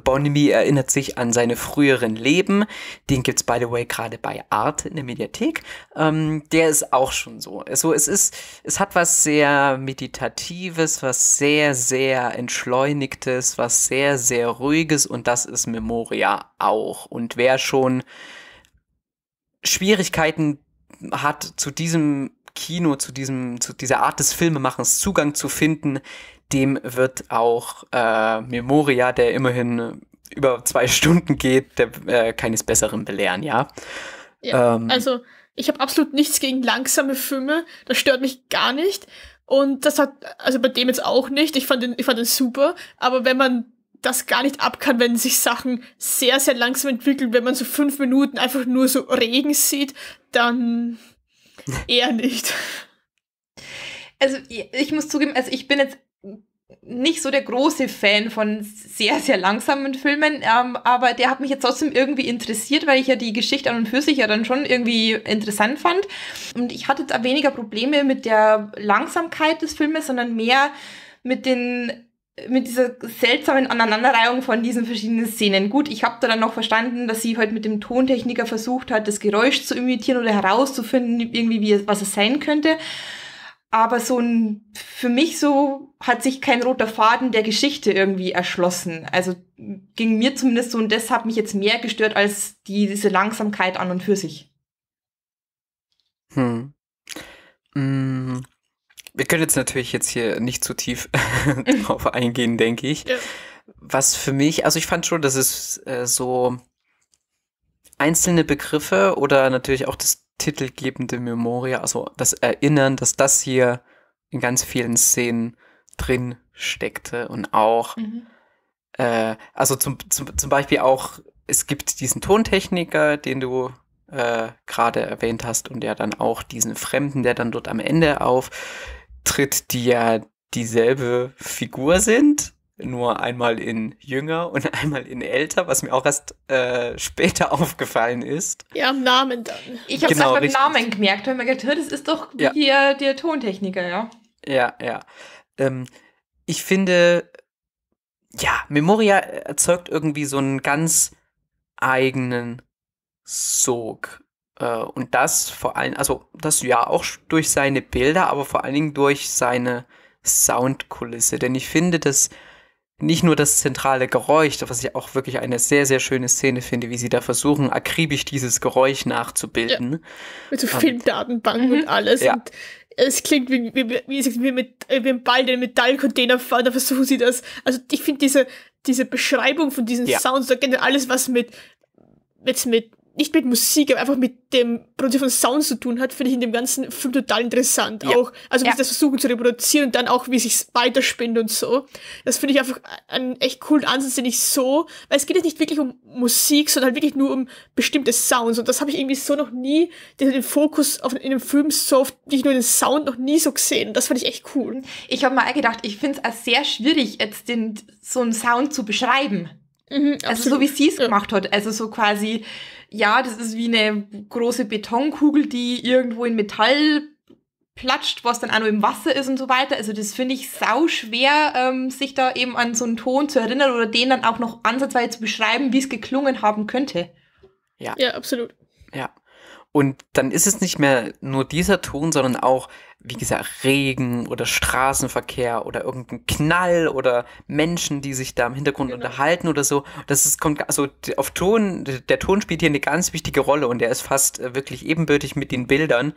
Bonamy erinnert sich an seine früheren Leben. Den gibt's by the way gerade bei Art in der Mediathek. Ähm, der ist auch schon so. Also es ist, es hat was sehr Meditatives, was sehr, sehr Entschleunigtes, was sehr, sehr Ruhiges und das ist Memoria auch. Und wer schon Schwierigkeiten hat, zu diesem Kino, zu diesem, zu dieser Art des Filmemachens Zugang zu finden, dem wird auch äh, Memoria, der immerhin über zwei Stunden geht, der äh, keines Besseren belehren, ja. ja ähm, also ich habe absolut nichts gegen langsame Filme, das stört mich gar nicht. Und das hat, also bei dem jetzt auch nicht, ich fand den, ich fand den super, aber wenn man das gar nicht ab kann, wenn sich Sachen sehr, sehr langsam entwickeln, wenn man so fünf Minuten einfach nur so Regen sieht, dann Eher nicht. Also ich muss zugeben, also ich bin jetzt nicht so der große Fan von sehr, sehr langsamen Filmen, ähm, aber der hat mich jetzt trotzdem irgendwie interessiert, weil ich ja die Geschichte an und für sich ja dann schon irgendwie interessant fand. Und ich hatte da weniger Probleme mit der Langsamkeit des Filmes, sondern mehr mit den mit dieser seltsamen Aneinanderreihung von diesen verschiedenen Szenen. Gut, ich habe da dann noch verstanden, dass sie halt mit dem Tontechniker versucht hat, das Geräusch zu imitieren oder herauszufinden, irgendwie wie was es sein könnte. Aber so ein, für mich so hat sich kein roter Faden der Geschichte irgendwie erschlossen. Also ging mir zumindest so und das hat mich jetzt mehr gestört als die, diese Langsamkeit an und für sich. Hm. Mm. Wir können jetzt natürlich jetzt hier nicht zu tief drauf eingehen, denke ich. Ja. Was für mich, also ich fand schon, dass es äh, so einzelne Begriffe oder natürlich auch das titelgebende Memoria, also das Erinnern, dass das hier in ganz vielen Szenen drin steckte und auch, mhm. äh, also zum, zum, zum Beispiel auch, es gibt diesen Tontechniker, den du äh, gerade erwähnt hast und der dann auch diesen Fremden, der dann dort am Ende auf tritt, die ja dieselbe Figur sind, nur einmal in jünger und einmal in älter, was mir auch erst äh, später aufgefallen ist. Ja, am Namen dann. Ich habe genau, beim Namen gemerkt, weil mir gedacht, das ist doch ja. hier der Tontechniker, ja. Ja, ja. Ähm, ich finde, ja, Memoria erzeugt irgendwie so einen ganz eigenen Sog. Äh, und das vor allem, also das ja auch durch seine Bilder, aber vor allen Dingen durch seine Soundkulisse. Denn ich finde, dass nicht nur das zentrale Geräusch, was ich auch wirklich eine sehr, sehr schöne Szene finde, wie sie da versuchen, akribisch dieses Geräusch nachzubilden. Ja. Mit so um, Filmdatenbanken und mhm. alles. Ja. Und es klingt wie, wie, wie, wie, mit, wie ein Ball, der Metallcontainer fahren, da versuchen sie das. Also ich finde diese, diese Beschreibung von diesen ja. Sounds, da generell alles, was mit, jetzt mit nicht mit Musik, aber einfach mit dem Produzieren von Sound zu tun hat, finde ich in dem ganzen Film total interessant. Ja. Auch, also wie ja. sie das versuchen zu reproduzieren und dann auch, wie sich weiterspinnt und so. Das finde ich einfach einen echt coolen Ansatz, den ich so, weil es geht jetzt nicht wirklich um Musik, sondern halt wirklich nur um bestimmte Sounds. Und das habe ich irgendwie so noch nie, den, den Fokus auf, in einem Film so auf nicht nur den Sound noch nie so gesehen. Das fand ich echt cool. Ich habe mal gedacht, ich finde es auch sehr schwierig, jetzt den, so einen Sound zu beschreiben. Mhm, also so wie sie es ja. gemacht hat. Also so quasi, ja, das ist wie eine große Betonkugel, die irgendwo in Metall platscht, was dann auch noch im Wasser ist und so weiter. Also das finde ich sau schwer, ähm, sich da eben an so einen Ton zu erinnern oder den dann auch noch ansatzweise zu beschreiben, wie es geklungen haben könnte. Ja. Ja, absolut. Ja. Und dann ist es nicht mehr nur dieser Ton, sondern auch, wie gesagt, Regen oder Straßenverkehr oder irgendein Knall oder Menschen, die sich da im Hintergrund genau. unterhalten oder so. Das ist, kommt, also auf Ton, der Ton spielt hier eine ganz wichtige Rolle und der ist fast äh, wirklich ebenbürtig mit den Bildern,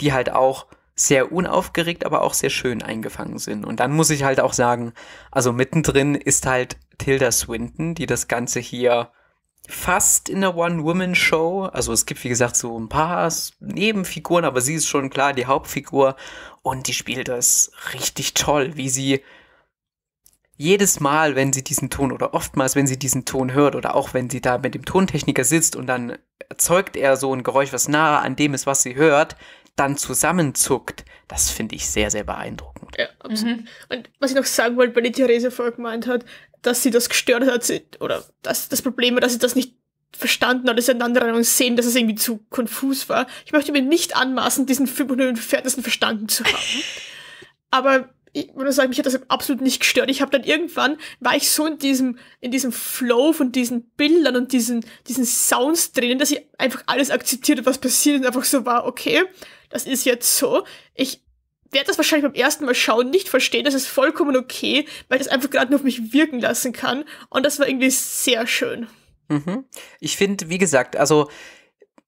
die halt auch sehr unaufgeregt, aber auch sehr schön eingefangen sind. Und dann muss ich halt auch sagen, also mittendrin ist halt Tilda Swinton, die das Ganze hier fast in der One-Woman-Show. Also es gibt, wie gesagt, so ein paar Nebenfiguren, aber sie ist schon klar die Hauptfigur und die spielt das richtig toll, wie sie jedes Mal, wenn sie diesen Ton oder oftmals, wenn sie diesen Ton hört oder auch wenn sie da mit dem Tontechniker sitzt und dann erzeugt er so ein Geräusch, was nahe an dem ist, was sie hört, dann zusammenzuckt, das finde ich sehr, sehr beeindruckend. Ja, absolut. Mhm. Und was ich noch sagen wollte, weil die Therese vorher gemeint hat, dass sie das gestört hat, oder dass das Problem war, dass sie das nicht verstanden alles ineinander und sehen, dass es irgendwie zu konfus war. Ich möchte mir nicht anmaßen, diesen Film nur im Entferntesten verstanden zu haben. Aber ich würde sagen, mich hat das absolut nicht gestört. Ich habe dann irgendwann, war ich so in diesem, in diesem Flow von diesen Bildern und diesen, diesen Sounds drinnen, dass ich einfach alles akzeptiert was passiert und einfach so war, okay, das ist jetzt so. Ich werde das wahrscheinlich beim ersten Mal schauen nicht verstehen. Das ist vollkommen okay, weil das einfach gerade nur auf mich wirken lassen kann. Und das war irgendwie sehr schön. Mhm. Ich finde, wie gesagt, also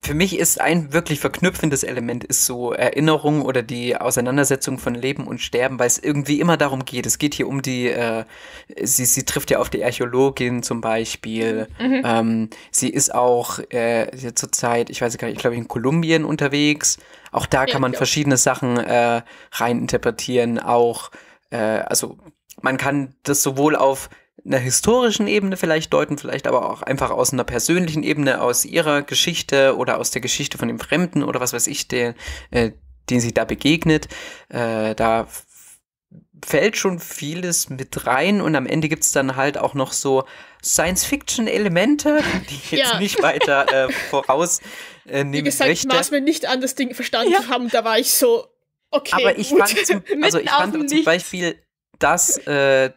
für mich ist ein wirklich verknüpfendes Element ist so Erinnerung oder die Auseinandersetzung von Leben und Sterben, weil es irgendwie immer darum geht. Es geht hier um die, äh, sie, sie trifft ja auf die Archäologin zum Beispiel. Mhm. Ähm, sie ist auch äh, zurzeit, ich weiß gar nicht, ich glaube in Kolumbien unterwegs. Auch da kann man ja. verschiedene Sachen äh, reininterpretieren. Auch, äh, also man kann das sowohl auf einer historischen Ebene vielleicht deuten, vielleicht aber auch einfach aus einer persönlichen Ebene, aus ihrer Geschichte oder aus der Geschichte von dem Fremden oder was weiß ich, der, äh, den sie da begegnet. Äh, da fällt schon vieles mit rein und am Ende gibt's dann halt auch noch so Science-Fiction-Elemente, die ich jetzt ja. nicht weiter äh, voraus äh, Wie gesagt, möchte. maß mir nicht an, das Ding verstanden ja. zu haben, da war ich so, okay. Aber ich gut. fand zum, also ich fand zum Beispiel dass äh,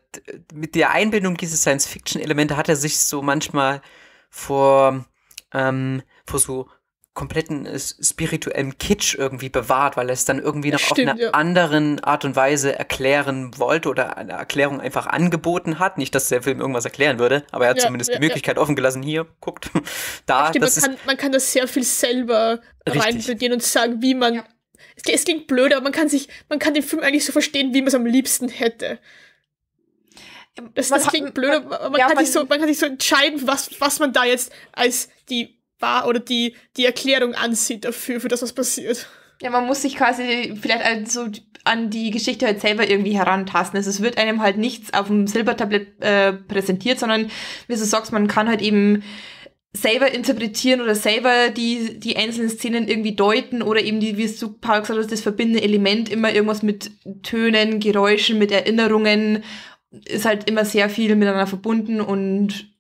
mit der Einbindung dieser Science-Fiction-Elemente hat er sich so manchmal vor, ähm, vor so kompletten äh, spirituellem Kitsch irgendwie bewahrt, weil er es dann irgendwie noch Stimmt, auf einer ja. anderen Art und Weise erklären wollte oder eine Erklärung einfach angeboten hat. Nicht, dass der Film irgendwas erklären würde, aber er hat ja, zumindest ja, die Möglichkeit offen gelassen, hier, guckt, da. Stimmt, das man, kann, man kann das sehr viel selber reinbedienen und sagen, wie man es, es klingt blöd, aber man kann sich, man kann den Film eigentlich so verstehen, wie man es am liebsten hätte. Das, das klingt blöd, aber man, ja, kann man, sich so, man kann sich so entscheiden, was, was man da jetzt als die wahr oder die, die Erklärung ansieht dafür, für das, was passiert. Ja, man muss sich quasi vielleicht also an die Geschichte halt selber irgendwie herantasten. Also es wird einem halt nichts auf dem Silbertablett äh, präsentiert, sondern wie du sagst, man kann halt eben selber interpretieren oder selber die, die einzelnen Szenen irgendwie deuten oder eben die, wie du Paul gesagt hast, das verbindende Element immer irgendwas mit Tönen, Geräuschen, mit Erinnerungen, ist halt immer sehr viel miteinander verbunden und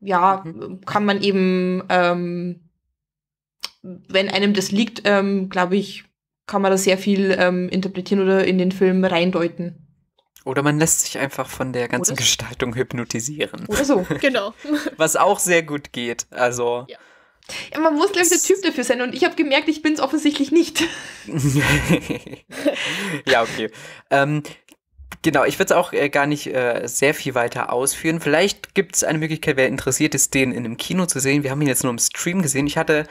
ja, mhm. kann man eben, ähm, wenn einem das liegt, ähm, glaube ich, kann man da sehr viel ähm, interpretieren oder in den Film reindeuten. Oder man lässt sich einfach von der ganzen Gestaltung hypnotisieren. Oder so, genau. Was auch sehr gut geht. Also. Ja. Ja, man muss, glaube ich, der Typ dafür sein. Und ich habe gemerkt, ich bin es offensichtlich nicht. ja, okay. Ähm, genau, ich würde es auch äh, gar nicht äh, sehr viel weiter ausführen. Vielleicht gibt es eine Möglichkeit, wer interessiert ist, den in einem Kino zu sehen. Wir haben ihn jetzt nur im Stream gesehen. Ich hatte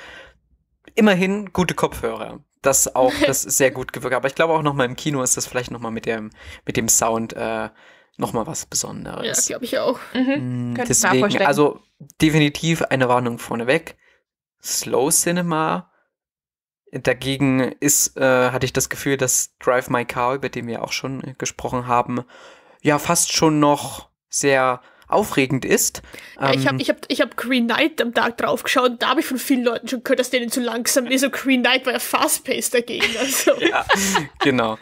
immerhin gute Kopfhörer das auch, das ist sehr gut gewirkt. Aber ich glaube auch nochmal im Kino ist das vielleicht nochmal mit dem, mit dem Sound äh, nochmal was Besonderes. Ja, glaube ich auch. Mhm. Mm, deswegen, also definitiv eine Warnung vorneweg. Slow Cinema. Dagegen ist, äh, hatte ich das Gefühl, dass Drive My Car, über den wir auch schon gesprochen haben, ja fast schon noch sehr aufregend ist. Ja, ich habe ähm, ich hab, ich hab Green Knight am Tag drauf geschaut da habe ich von vielen Leuten schon gehört, dass denen zu langsam ist. So Green Knight war ja fast-paced dagegen. Also. ja, genau.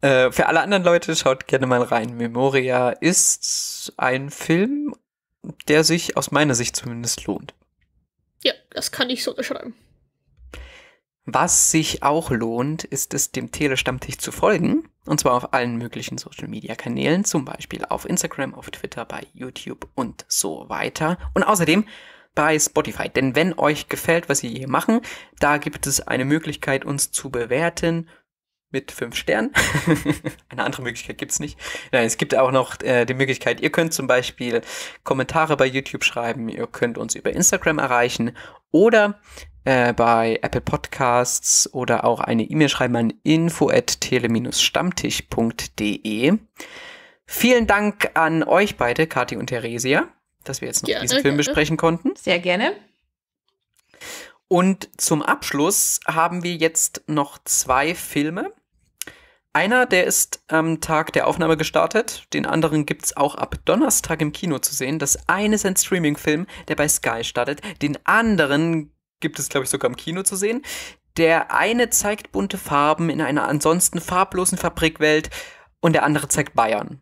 Äh, für alle anderen Leute schaut gerne mal rein. Memoria ist ein Film, der sich aus meiner Sicht zumindest lohnt. Ja, das kann ich so unterschreiben. Was sich auch lohnt, ist es, dem Telestammtisch zu folgen. Und zwar auf allen möglichen Social Media Kanälen, zum Beispiel auf Instagram, auf Twitter, bei YouTube und so weiter. Und außerdem bei Spotify. Denn wenn euch gefällt, was wir hier machen, da gibt es eine Möglichkeit, uns zu bewerten mit fünf Sternen. Eine andere Möglichkeit gibt's nicht. Nein, es gibt auch noch äh, die Möglichkeit, ihr könnt zum Beispiel Kommentare bei YouTube schreiben, ihr könnt uns über Instagram erreichen oder äh, bei Apple Podcasts oder auch eine E-Mail schreiben an info@tele-stammtisch.de. Vielen Dank an euch beide, Kathi und Theresia, dass wir jetzt noch gerne, diesen Film gerne. besprechen konnten. Sehr gerne. Und zum Abschluss haben wir jetzt noch zwei Filme. Einer, der ist am Tag der Aufnahme gestartet, den anderen gibt es auch ab Donnerstag im Kino zu sehen. Das eine ist ein Streaming-Film, der bei Sky startet. Den anderen gibt es, glaube ich, sogar im Kino zu sehen. Der eine zeigt bunte Farben in einer ansonsten farblosen Fabrikwelt und der andere zeigt Bayern.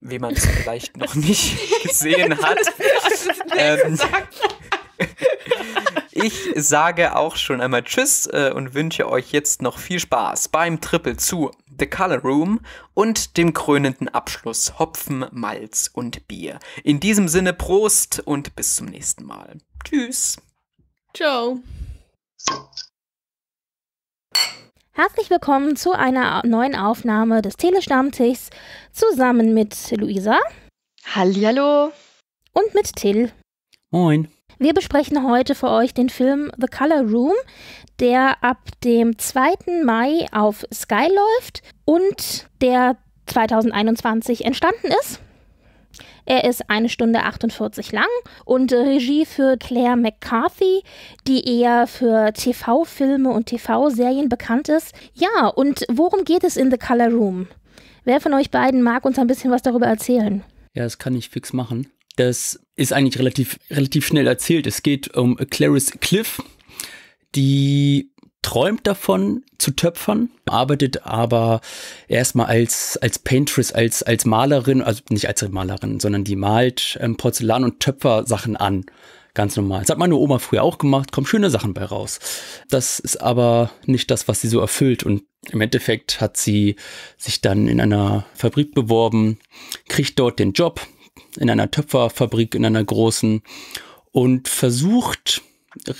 Wie man es vielleicht noch nicht gesehen hat. ähm, ich sage auch schon einmal Tschüss äh, und wünsche euch jetzt noch viel Spaß beim Triple zu The Color Room und dem krönenden Abschluss Hopfen, Malz und Bier. In diesem Sinne Prost und bis zum nächsten Mal. Tschüss. Ciao. Herzlich willkommen zu einer neuen Aufnahme des Telestammtischs zusammen mit Luisa. Hallihallo. Und mit Till. Moin. Wir besprechen heute für euch den Film The Color Room, der ab dem 2. Mai auf Sky läuft und der 2021 entstanden ist. Er ist eine Stunde 48 lang und Regie für Claire McCarthy, die eher für TV-Filme und TV-Serien bekannt ist. Ja, und worum geht es in The Color Room? Wer von euch beiden mag uns ein bisschen was darüber erzählen? Ja, das kann ich fix machen. Das ist eigentlich relativ, relativ schnell erzählt. Es geht um Clarice Cliff, die träumt davon zu töpfern, arbeitet aber erstmal als, als Paintress, als, als Malerin, also nicht als Malerin, sondern die malt ähm, Porzellan- und Töpfersachen an. Ganz normal. Das hat meine Oma früher auch gemacht, kommen schöne Sachen bei raus. Das ist aber nicht das, was sie so erfüllt. Und im Endeffekt hat sie sich dann in einer Fabrik beworben, kriegt dort den Job in einer Töpferfabrik, in einer großen und versucht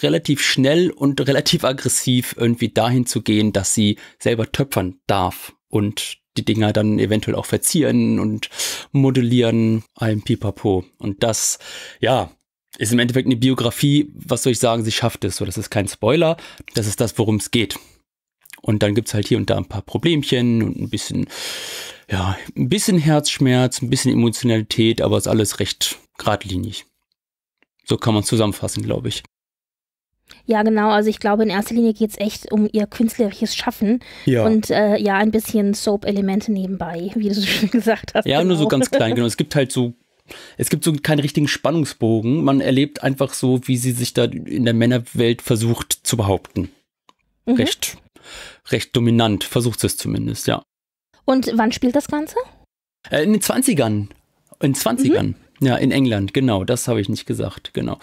relativ schnell und relativ aggressiv irgendwie dahin zu gehen, dass sie selber töpfern darf und die Dinger dann eventuell auch verzieren und modellieren, allem Pipapo. Und das, ja, ist im Endeffekt eine Biografie, was soll ich sagen, sie schafft es. So, das ist kein Spoiler, das ist das, worum es geht. Und dann gibt es halt hier und da ein paar Problemchen und ein bisschen, ja, ein bisschen Herzschmerz, ein bisschen Emotionalität, aber ist alles recht geradlinig. So kann man zusammenfassen, glaube ich. Ja, genau. Also ich glaube, in erster Linie geht es echt um ihr künstlerisches Schaffen ja. und äh, ja, ein bisschen Soap-Elemente nebenbei, wie du so schön gesagt hast. Ja, genau. nur so ganz klein, genau. Es gibt halt so, es gibt so keinen richtigen Spannungsbogen. Man erlebt einfach so, wie sie sich da in der Männerwelt versucht zu behaupten. Mhm. Recht, recht dominant, versucht es zumindest, ja. Und wann spielt das Ganze? Äh, in den 20ern. In 20ern. Mhm. Ja, in England, genau, das habe ich nicht gesagt, genau.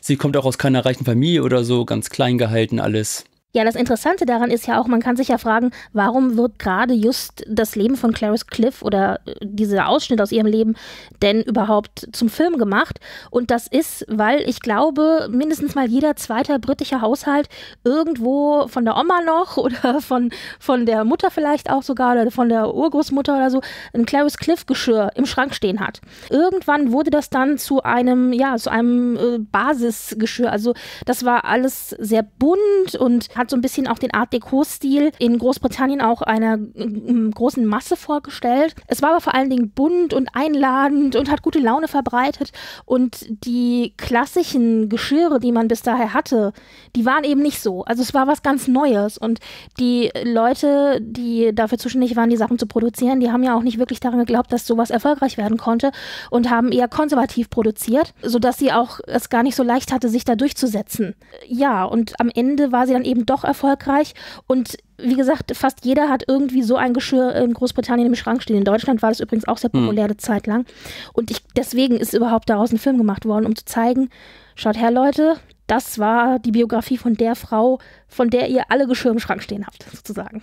Sie kommt auch aus keiner reichen Familie oder so, ganz klein gehalten alles. Ja, das Interessante daran ist ja auch, man kann sich ja fragen, warum wird gerade just das Leben von Clarice Cliff oder äh, dieser Ausschnitt aus ihrem Leben denn überhaupt zum Film gemacht? Und das ist, weil ich glaube, mindestens mal jeder zweite britische Haushalt irgendwo von der Oma noch oder von, von der Mutter vielleicht auch sogar oder von der Urgroßmutter oder so ein Clarice Cliff Geschirr im Schrank stehen hat. Irgendwann wurde das dann zu einem, ja, zu einem äh, Basisgeschirr. Also das war alles sehr bunt und hat hat so ein bisschen auch den Art Deco-Stil in Großbritannien auch einer äh, großen Masse vorgestellt. Es war aber vor allen Dingen bunt und einladend und hat gute Laune verbreitet. Und die klassischen Geschirre, die man bis daher hatte, die waren eben nicht so. Also es war was ganz Neues. Und die Leute, die dafür zuständig waren, die Sachen zu produzieren, die haben ja auch nicht wirklich daran geglaubt, dass sowas erfolgreich werden konnte und haben eher konservativ produziert, sodass sie auch es gar nicht so leicht hatte, sich da durchzusetzen. Ja, und am Ende war sie dann eben doch doch erfolgreich. Und wie gesagt, fast jeder hat irgendwie so ein Geschirr in Großbritannien im Schrank stehen. In Deutschland war das übrigens auch sehr hm. populär eine Zeit lang. Und ich, deswegen ist überhaupt daraus ein Film gemacht worden, um zu zeigen, schaut her, Leute, das war die Biografie von der Frau, von der ihr alle Geschirr im Schrank stehen habt, sozusagen.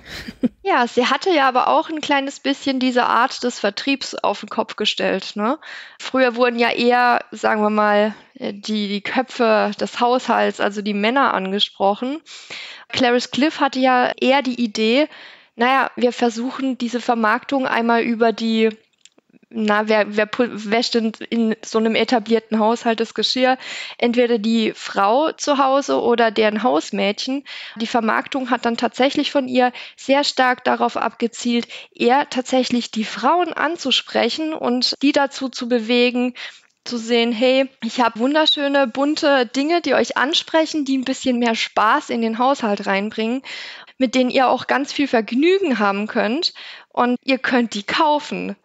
Ja, sie hatte ja aber auch ein kleines bisschen diese Art des Vertriebs auf den Kopf gestellt. Ne? Früher wurden ja eher, sagen wir mal, die, die Köpfe des Haushalts, also die Männer angesprochen. Clarice Cliff hatte ja eher die Idee, naja, wir versuchen diese Vermarktung einmal über die na, wer, wer wäscht in, in so einem etablierten Haushalt das Geschirr? Entweder die Frau zu Hause oder deren Hausmädchen. Die Vermarktung hat dann tatsächlich von ihr sehr stark darauf abgezielt, eher tatsächlich die Frauen anzusprechen und die dazu zu bewegen, zu sehen, hey, ich habe wunderschöne, bunte Dinge, die euch ansprechen, die ein bisschen mehr Spaß in den Haushalt reinbringen, mit denen ihr auch ganz viel Vergnügen haben könnt und ihr könnt die kaufen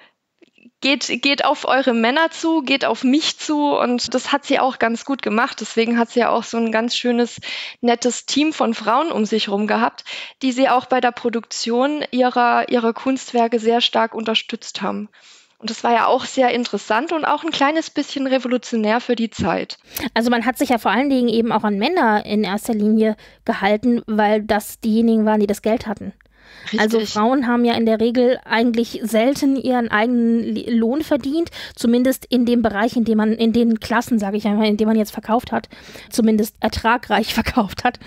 geht, geht auf eure Männer zu, geht auf mich zu und das hat sie auch ganz gut gemacht. Deswegen hat sie ja auch so ein ganz schönes, nettes Team von Frauen um sich herum gehabt, die sie auch bei der Produktion ihrer, ihrer Kunstwerke sehr stark unterstützt haben. Und das war ja auch sehr interessant und auch ein kleines bisschen revolutionär für die Zeit. Also man hat sich ja vor allen Dingen eben auch an Männer in erster Linie gehalten, weil das diejenigen waren, die das Geld hatten. Also Richtig. Also Frauen haben ja in der Regel eigentlich selten ihren eigenen Lohn verdient, zumindest in dem Bereich, in dem man, in den Klassen, sage ich einmal, in dem man jetzt verkauft hat, zumindest ertragreich verkauft hat.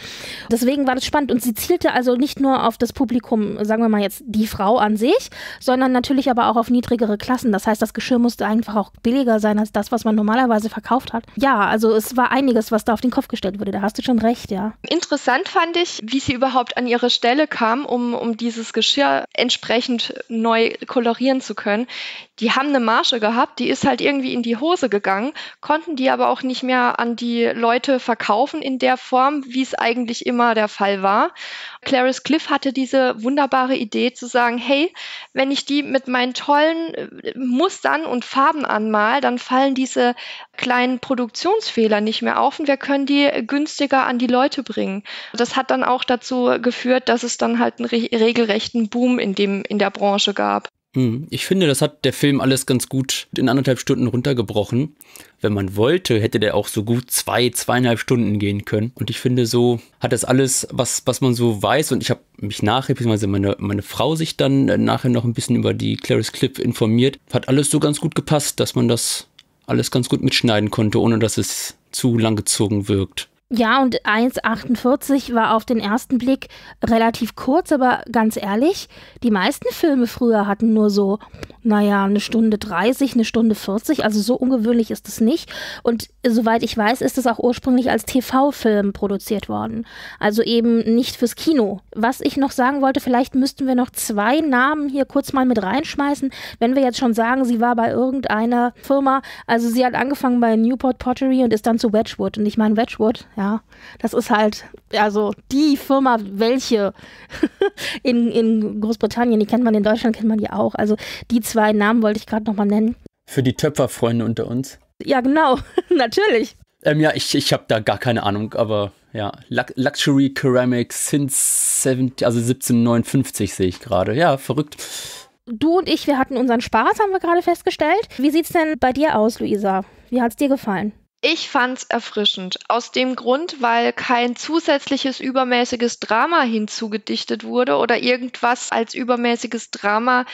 Deswegen war das spannend und sie zielte also nicht nur auf das Publikum, sagen wir mal jetzt die Frau an sich, sondern natürlich aber auch auf niedrigere Klassen. Das heißt, das Geschirr musste einfach auch billiger sein als das, was man normalerweise verkauft hat. Ja, also es war einiges, was da auf den Kopf gestellt wurde. Da hast du schon recht, ja. Interessant fand ich, wie sie überhaupt an ihre Stelle kam, um, um dieses Geschirr entsprechend neu kolorieren zu können. Die haben eine Marge gehabt, die ist halt irgendwie in die Hose gegangen, konnten die aber auch nicht mehr an die Leute verkaufen in der Form, wie es eigentlich immer der Fall war. Clarice Cliff hatte diese wunderbare Idee zu sagen, hey, wenn ich die mit meinen tollen äh, Mustern und Farben anmal, dann fallen diese kleinen Produktionsfehler nicht mehr auf und wir können die günstiger an die Leute bringen. Das hat dann auch dazu geführt, dass es dann halt einen re regelrechten Boom in, dem, in der Branche gab. Hm, ich finde, das hat der Film alles ganz gut in anderthalb Stunden runtergebrochen. Wenn man wollte, hätte der auch so gut zwei, zweieinhalb Stunden gehen können. Und ich finde, so hat das alles, was, was man so weiß. Und ich habe mich nachher, beziehungsweise meine, meine Frau sich dann nachher noch ein bisschen über die Clarice Clip informiert. Hat alles so ganz gut gepasst, dass man das alles ganz gut mitschneiden konnte, ohne dass es zu lang gezogen wirkt. Ja, und 1,48 war auf den ersten Blick relativ kurz, aber ganz ehrlich, die meisten Filme früher hatten nur so, naja, eine Stunde 30, eine Stunde 40, also so ungewöhnlich ist es nicht. Und soweit ich weiß, ist es auch ursprünglich als TV-Film produziert worden. Also eben nicht fürs Kino. Was ich noch sagen wollte, vielleicht müssten wir noch zwei Namen hier kurz mal mit reinschmeißen, wenn wir jetzt schon sagen, sie war bei irgendeiner Firma, also sie hat angefangen bei Newport Pottery und ist dann zu Wedgwood. Und ich meine, Wedgwood, ja, das ist halt, also die Firma, welche in, in Großbritannien, die kennt man in Deutschland, kennt man die auch. Also die zwei Namen wollte ich gerade nochmal nennen. Für die Töpferfreunde unter uns. Ja, genau, natürlich. Ähm, ja, ich, ich habe da gar keine Ahnung, aber ja, Luxury Ceramics since 70, also 1759 sehe ich gerade. Ja, verrückt. Du und ich, wir hatten unseren Spaß, haben wir gerade festgestellt. Wie sieht's denn bei dir aus, Luisa? Wie hat's dir gefallen? Ich fand's erfrischend. Aus dem Grund, weil kein zusätzliches übermäßiges Drama hinzugedichtet wurde oder irgendwas als übermäßiges Drama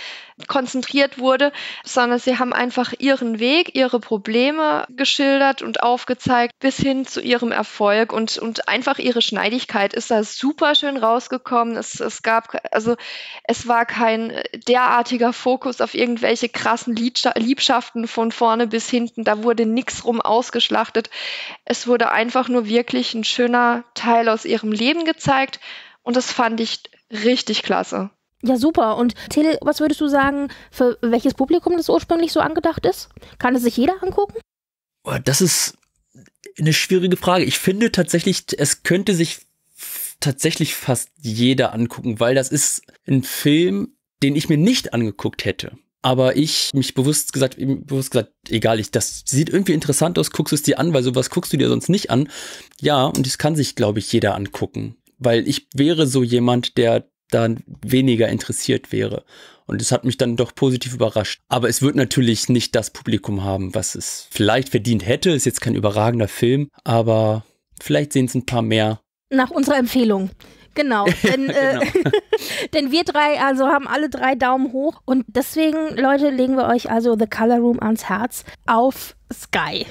konzentriert wurde, sondern sie haben einfach ihren Weg, ihre Probleme geschildert und aufgezeigt bis hin zu ihrem Erfolg und, und einfach ihre Schneidigkeit ist da super schön rausgekommen. Es, es gab, also es war kein derartiger Fokus auf irgendwelche krassen Liebschaften von vorne bis hinten. Da wurde nichts rum ausgeschlachtet. Es wurde einfach nur wirklich ein schöner Teil aus ihrem Leben gezeigt und das fand ich richtig klasse. Ja, super. Und Till, was würdest du sagen, für welches Publikum das ursprünglich so angedacht ist? Kann es sich jeder angucken? Oh, das ist eine schwierige Frage. Ich finde tatsächlich, es könnte sich tatsächlich fast jeder angucken, weil das ist ein Film, den ich mir nicht angeguckt hätte. Aber ich mich bewusst gesagt, bewusst gesagt, egal, ich, das sieht irgendwie interessant aus, guckst du es dir an, weil sowas guckst du dir sonst nicht an. Ja, und das kann sich, glaube ich, jeder angucken. Weil ich wäre so jemand, der dann weniger interessiert wäre. Und es hat mich dann doch positiv überrascht. Aber es wird natürlich nicht das Publikum haben, was es vielleicht verdient hätte. Ist jetzt kein überragender Film, aber vielleicht sehen es ein paar mehr. Nach unserer Empfehlung. Genau, denn, äh, genau. denn wir drei also haben alle drei Daumen hoch und deswegen, Leute, legen wir euch also The Color Room ans Herz auf Sky.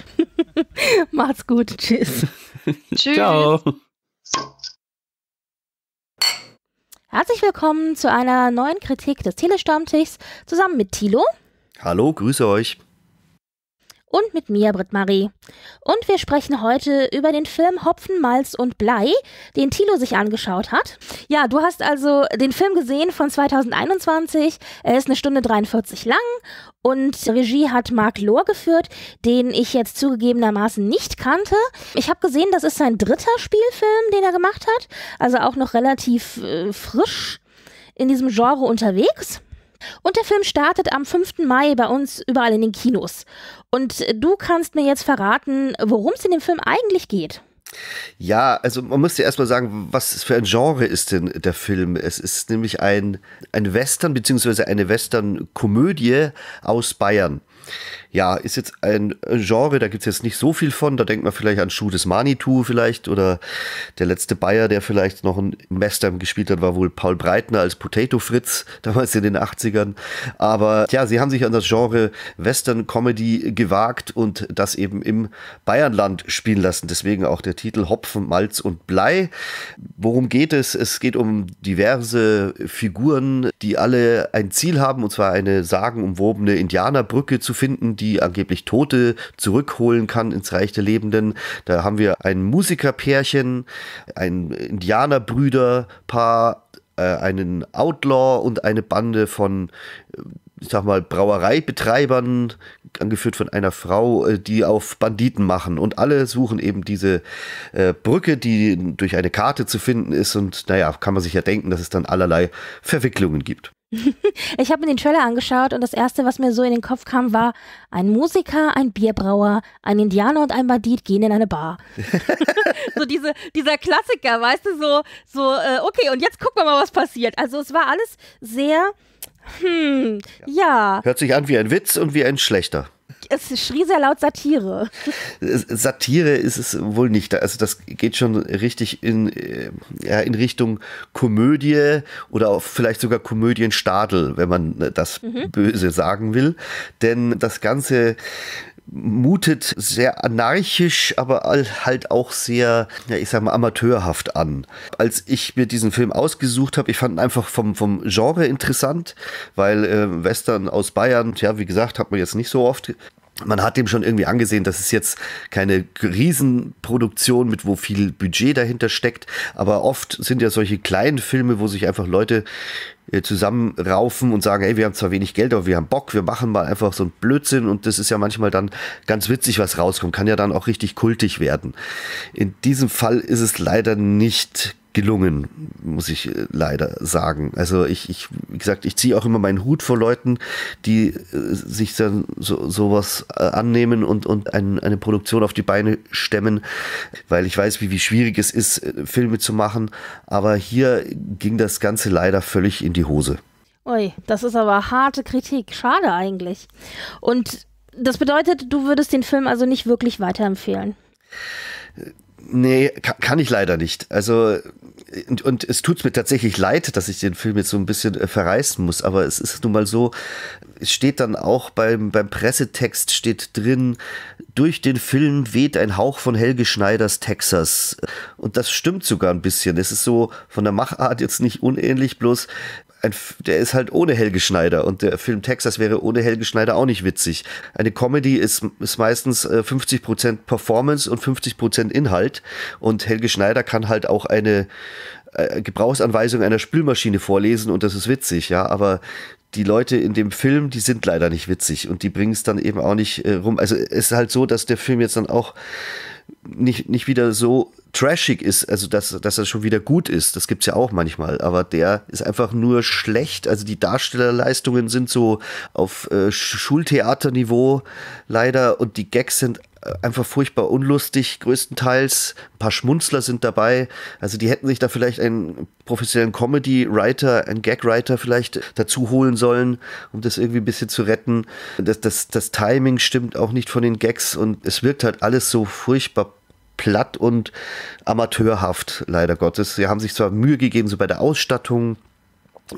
Macht's gut, tschüss. tschüss. Ciao. Herzlich willkommen zu einer neuen Kritik des Telestammtischs zusammen mit Thilo. Hallo, grüße euch und mit mir, Britt-Marie. Und wir sprechen heute über den Film Hopfen, Malz und Blei, den Thilo sich angeschaut hat. Ja, du hast also den Film gesehen von 2021. Er ist eine Stunde 43 lang und Regie hat Mark Lohr geführt, den ich jetzt zugegebenermaßen nicht kannte. Ich habe gesehen, das ist sein dritter Spielfilm, den er gemacht hat. Also auch noch relativ äh, frisch in diesem Genre unterwegs. Und der Film startet am 5. Mai bei uns überall in den Kinos. Und du kannst mir jetzt verraten, worum es in dem Film eigentlich geht. Ja, also man muss ja erstmal sagen, was für ein Genre ist denn der Film? Es ist nämlich ein, ein Western beziehungsweise eine Western-Komödie aus Bayern ja, ist jetzt ein Genre, da gibt's jetzt nicht so viel von. Da denkt man vielleicht an Schuh des Manitou vielleicht oder der letzte Bayer, der vielleicht noch ein Western gespielt hat, war wohl Paul Breitner als Potato Fritz, damals in den 80ern. Aber ja, sie haben sich an das Genre Western Comedy gewagt und das eben im Bayernland spielen lassen. Deswegen auch der Titel Hopfen, Malz und Blei. Worum geht es? Es geht um diverse Figuren, die alle ein Ziel haben, und zwar eine sagenumwobene Indianerbrücke zu finden, die angeblich Tote zurückholen kann ins Reich der Lebenden. Da haben wir ein Musikerpärchen, ein Indianerbrüderpaar, äh, einen Outlaw und eine Bande von ich sag mal, Brauereibetreibern, angeführt von einer Frau, äh, die auf Banditen machen. Und alle suchen eben diese äh, Brücke, die durch eine Karte zu finden ist. Und naja, kann man sich ja denken, dass es dann allerlei Verwicklungen gibt. ich habe mir den Trailer angeschaut und das erste, was mir so in den Kopf kam, war ein Musiker, ein Bierbrauer, ein Indianer und ein Bandit gehen in eine Bar. so diese, dieser Klassiker, weißt du, so, so, äh, okay, und jetzt gucken wir mal, was passiert. Also es war alles sehr, hm, ja. Hört sich an wie ein Witz und wie ein schlechter es schrie sehr laut Satire. Satire ist es wohl nicht. Also das geht schon richtig in, äh, ja, in Richtung Komödie oder auch vielleicht sogar Komödienstadel, wenn man das mhm. böse sagen will. Denn das Ganze mutet sehr anarchisch, aber halt auch sehr, ja, ich sag mal, amateurhaft an. Als ich mir diesen Film ausgesucht habe, ich fand ihn einfach vom, vom Genre interessant, weil äh, Western aus Bayern, ja, wie gesagt, hat man jetzt nicht so oft man hat dem schon irgendwie angesehen, dass es jetzt keine Riesenproduktion mit wo viel Budget dahinter steckt, aber oft sind ja solche kleinen Filme, wo sich einfach Leute äh, zusammenraufen und sagen, hey, wir haben zwar wenig Geld, aber wir haben Bock, wir machen mal einfach so ein Blödsinn. Und das ist ja manchmal dann ganz witzig, was rauskommt, kann ja dann auch richtig kultig werden. In diesem Fall ist es leider nicht gelungen, muss ich äh, leider sagen. Also ich, ich wie gesagt, ich ziehe auch immer meinen Hut vor Leuten, die äh, sich dann so, sowas äh, annehmen und, und ein, eine Produktion auf die Beine stemmen, weil ich weiß, wie, wie schwierig es ist, Filme zu machen. Aber hier ging das Ganze leider völlig in die Hose. Ui, das ist aber harte Kritik. Schade eigentlich. Und das bedeutet, du würdest den Film also nicht wirklich weiterempfehlen. Nee, kann ich leider nicht. Also und, und es tut mir tatsächlich leid, dass ich den Film jetzt so ein bisschen äh, verreißen muss, aber es ist nun mal so, es steht dann auch beim, beim Pressetext steht drin, durch den Film weht ein Hauch von Helge Schneiders Texas. Und das stimmt sogar ein bisschen. Es ist so von der Machart jetzt nicht unähnlich, bloß ein, der ist halt ohne Helge Schneider und der Film Texas wäre ohne Helge Schneider auch nicht witzig. Eine Comedy ist, ist meistens äh, 50% Performance und 50% Inhalt und Helge Schneider kann halt auch eine äh, Gebrauchsanweisung einer Spülmaschine vorlesen und das ist witzig, ja, aber die Leute in dem Film, die sind leider nicht witzig und die bringen es dann eben auch nicht äh, rum. Also es ist halt so, dass der Film jetzt dann auch nicht, nicht wieder so trashig ist, also dass, dass er schon wieder gut ist, das gibt's ja auch manchmal, aber der ist einfach nur schlecht. Also die Darstellerleistungen sind so auf äh, Schultheaterniveau leider und die Gags sind äh, einfach furchtbar unlustig, größtenteils. Ein paar Schmunzler sind dabei. Also die hätten sich da vielleicht einen professionellen Comedy-Writer, einen Gag-Writer vielleicht dazu holen sollen, um das irgendwie ein bisschen zu retten. Das, das, das Timing stimmt auch nicht von den Gags und es wirkt halt alles so furchtbar platt und amateurhaft, leider Gottes. Sie haben sich zwar Mühe gegeben, so bei der Ausstattung,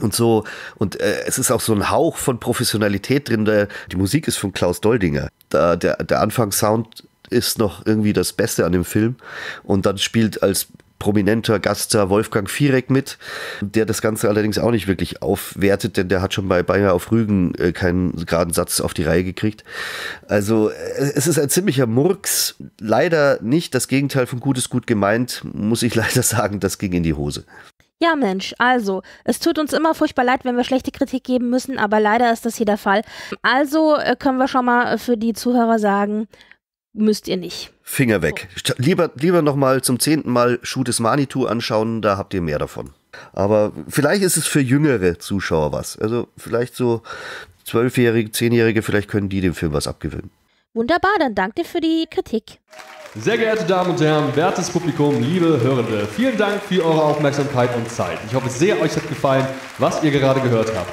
und so und äh, es ist auch so ein Hauch von Professionalität drin. Der, die Musik ist von Klaus Doldinger. Da, der, der Anfangssound ist noch irgendwie das Beste an dem Film und dann spielt als prominenter Gaststar Wolfgang Vierek mit, der das Ganze allerdings auch nicht wirklich aufwertet, denn der hat schon bei Bayer auf Rügen äh, keinen geraden Satz auf die Reihe gekriegt. Also äh, es ist ein ziemlicher Murks. Leider nicht das Gegenteil von Gutes gut gemeint, muss ich leider sagen, das ging in die Hose. Ja, Mensch, also, es tut uns immer furchtbar leid, wenn wir schlechte Kritik geben müssen, aber leider ist das hier der Fall. Also äh, können wir schon mal für die Zuhörer sagen, müsst ihr nicht. Finger weg. Lieber, lieber nochmal zum zehnten Mal Schuh des Manitou anschauen, da habt ihr mehr davon. Aber vielleicht ist es für jüngere Zuschauer was. Also vielleicht so zwölfjährige, zehnjährige, vielleicht können die dem Film was abgewöhnen. Wunderbar, dann danke für die Kritik. Sehr geehrte Damen und Herren, wertes Publikum, liebe Hörende, vielen Dank für eure Aufmerksamkeit und Zeit. Ich hoffe sehr, euch hat gefallen, was ihr gerade gehört habt.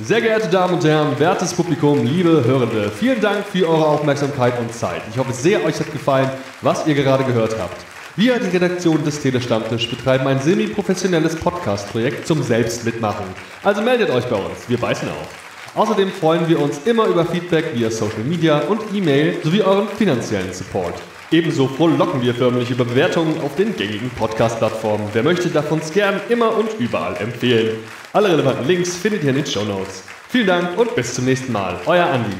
Sehr geehrte Damen und Herren, wertes Publikum, liebe Hörende, vielen Dank für eure Aufmerksamkeit und Zeit. Ich hoffe sehr, euch hat gefallen, was ihr gerade gehört habt. Wir, die Redaktion des Telestammtisch, betreiben ein semi-professionelles Podcast-Projekt zum Selbstmitmachen. Also meldet euch bei uns, wir beißen auf. Außerdem freuen wir uns immer über Feedback via Social Media und E-Mail sowie euren finanziellen Support. Ebenso frohlocken wir förmlich über Bewertungen auf den gängigen Podcast-Plattformen. Wer möchte, darf uns gern immer und überall empfehlen. Alle relevanten Links findet ihr in den Show Notes. Vielen Dank und bis zum nächsten Mal. Euer Andi.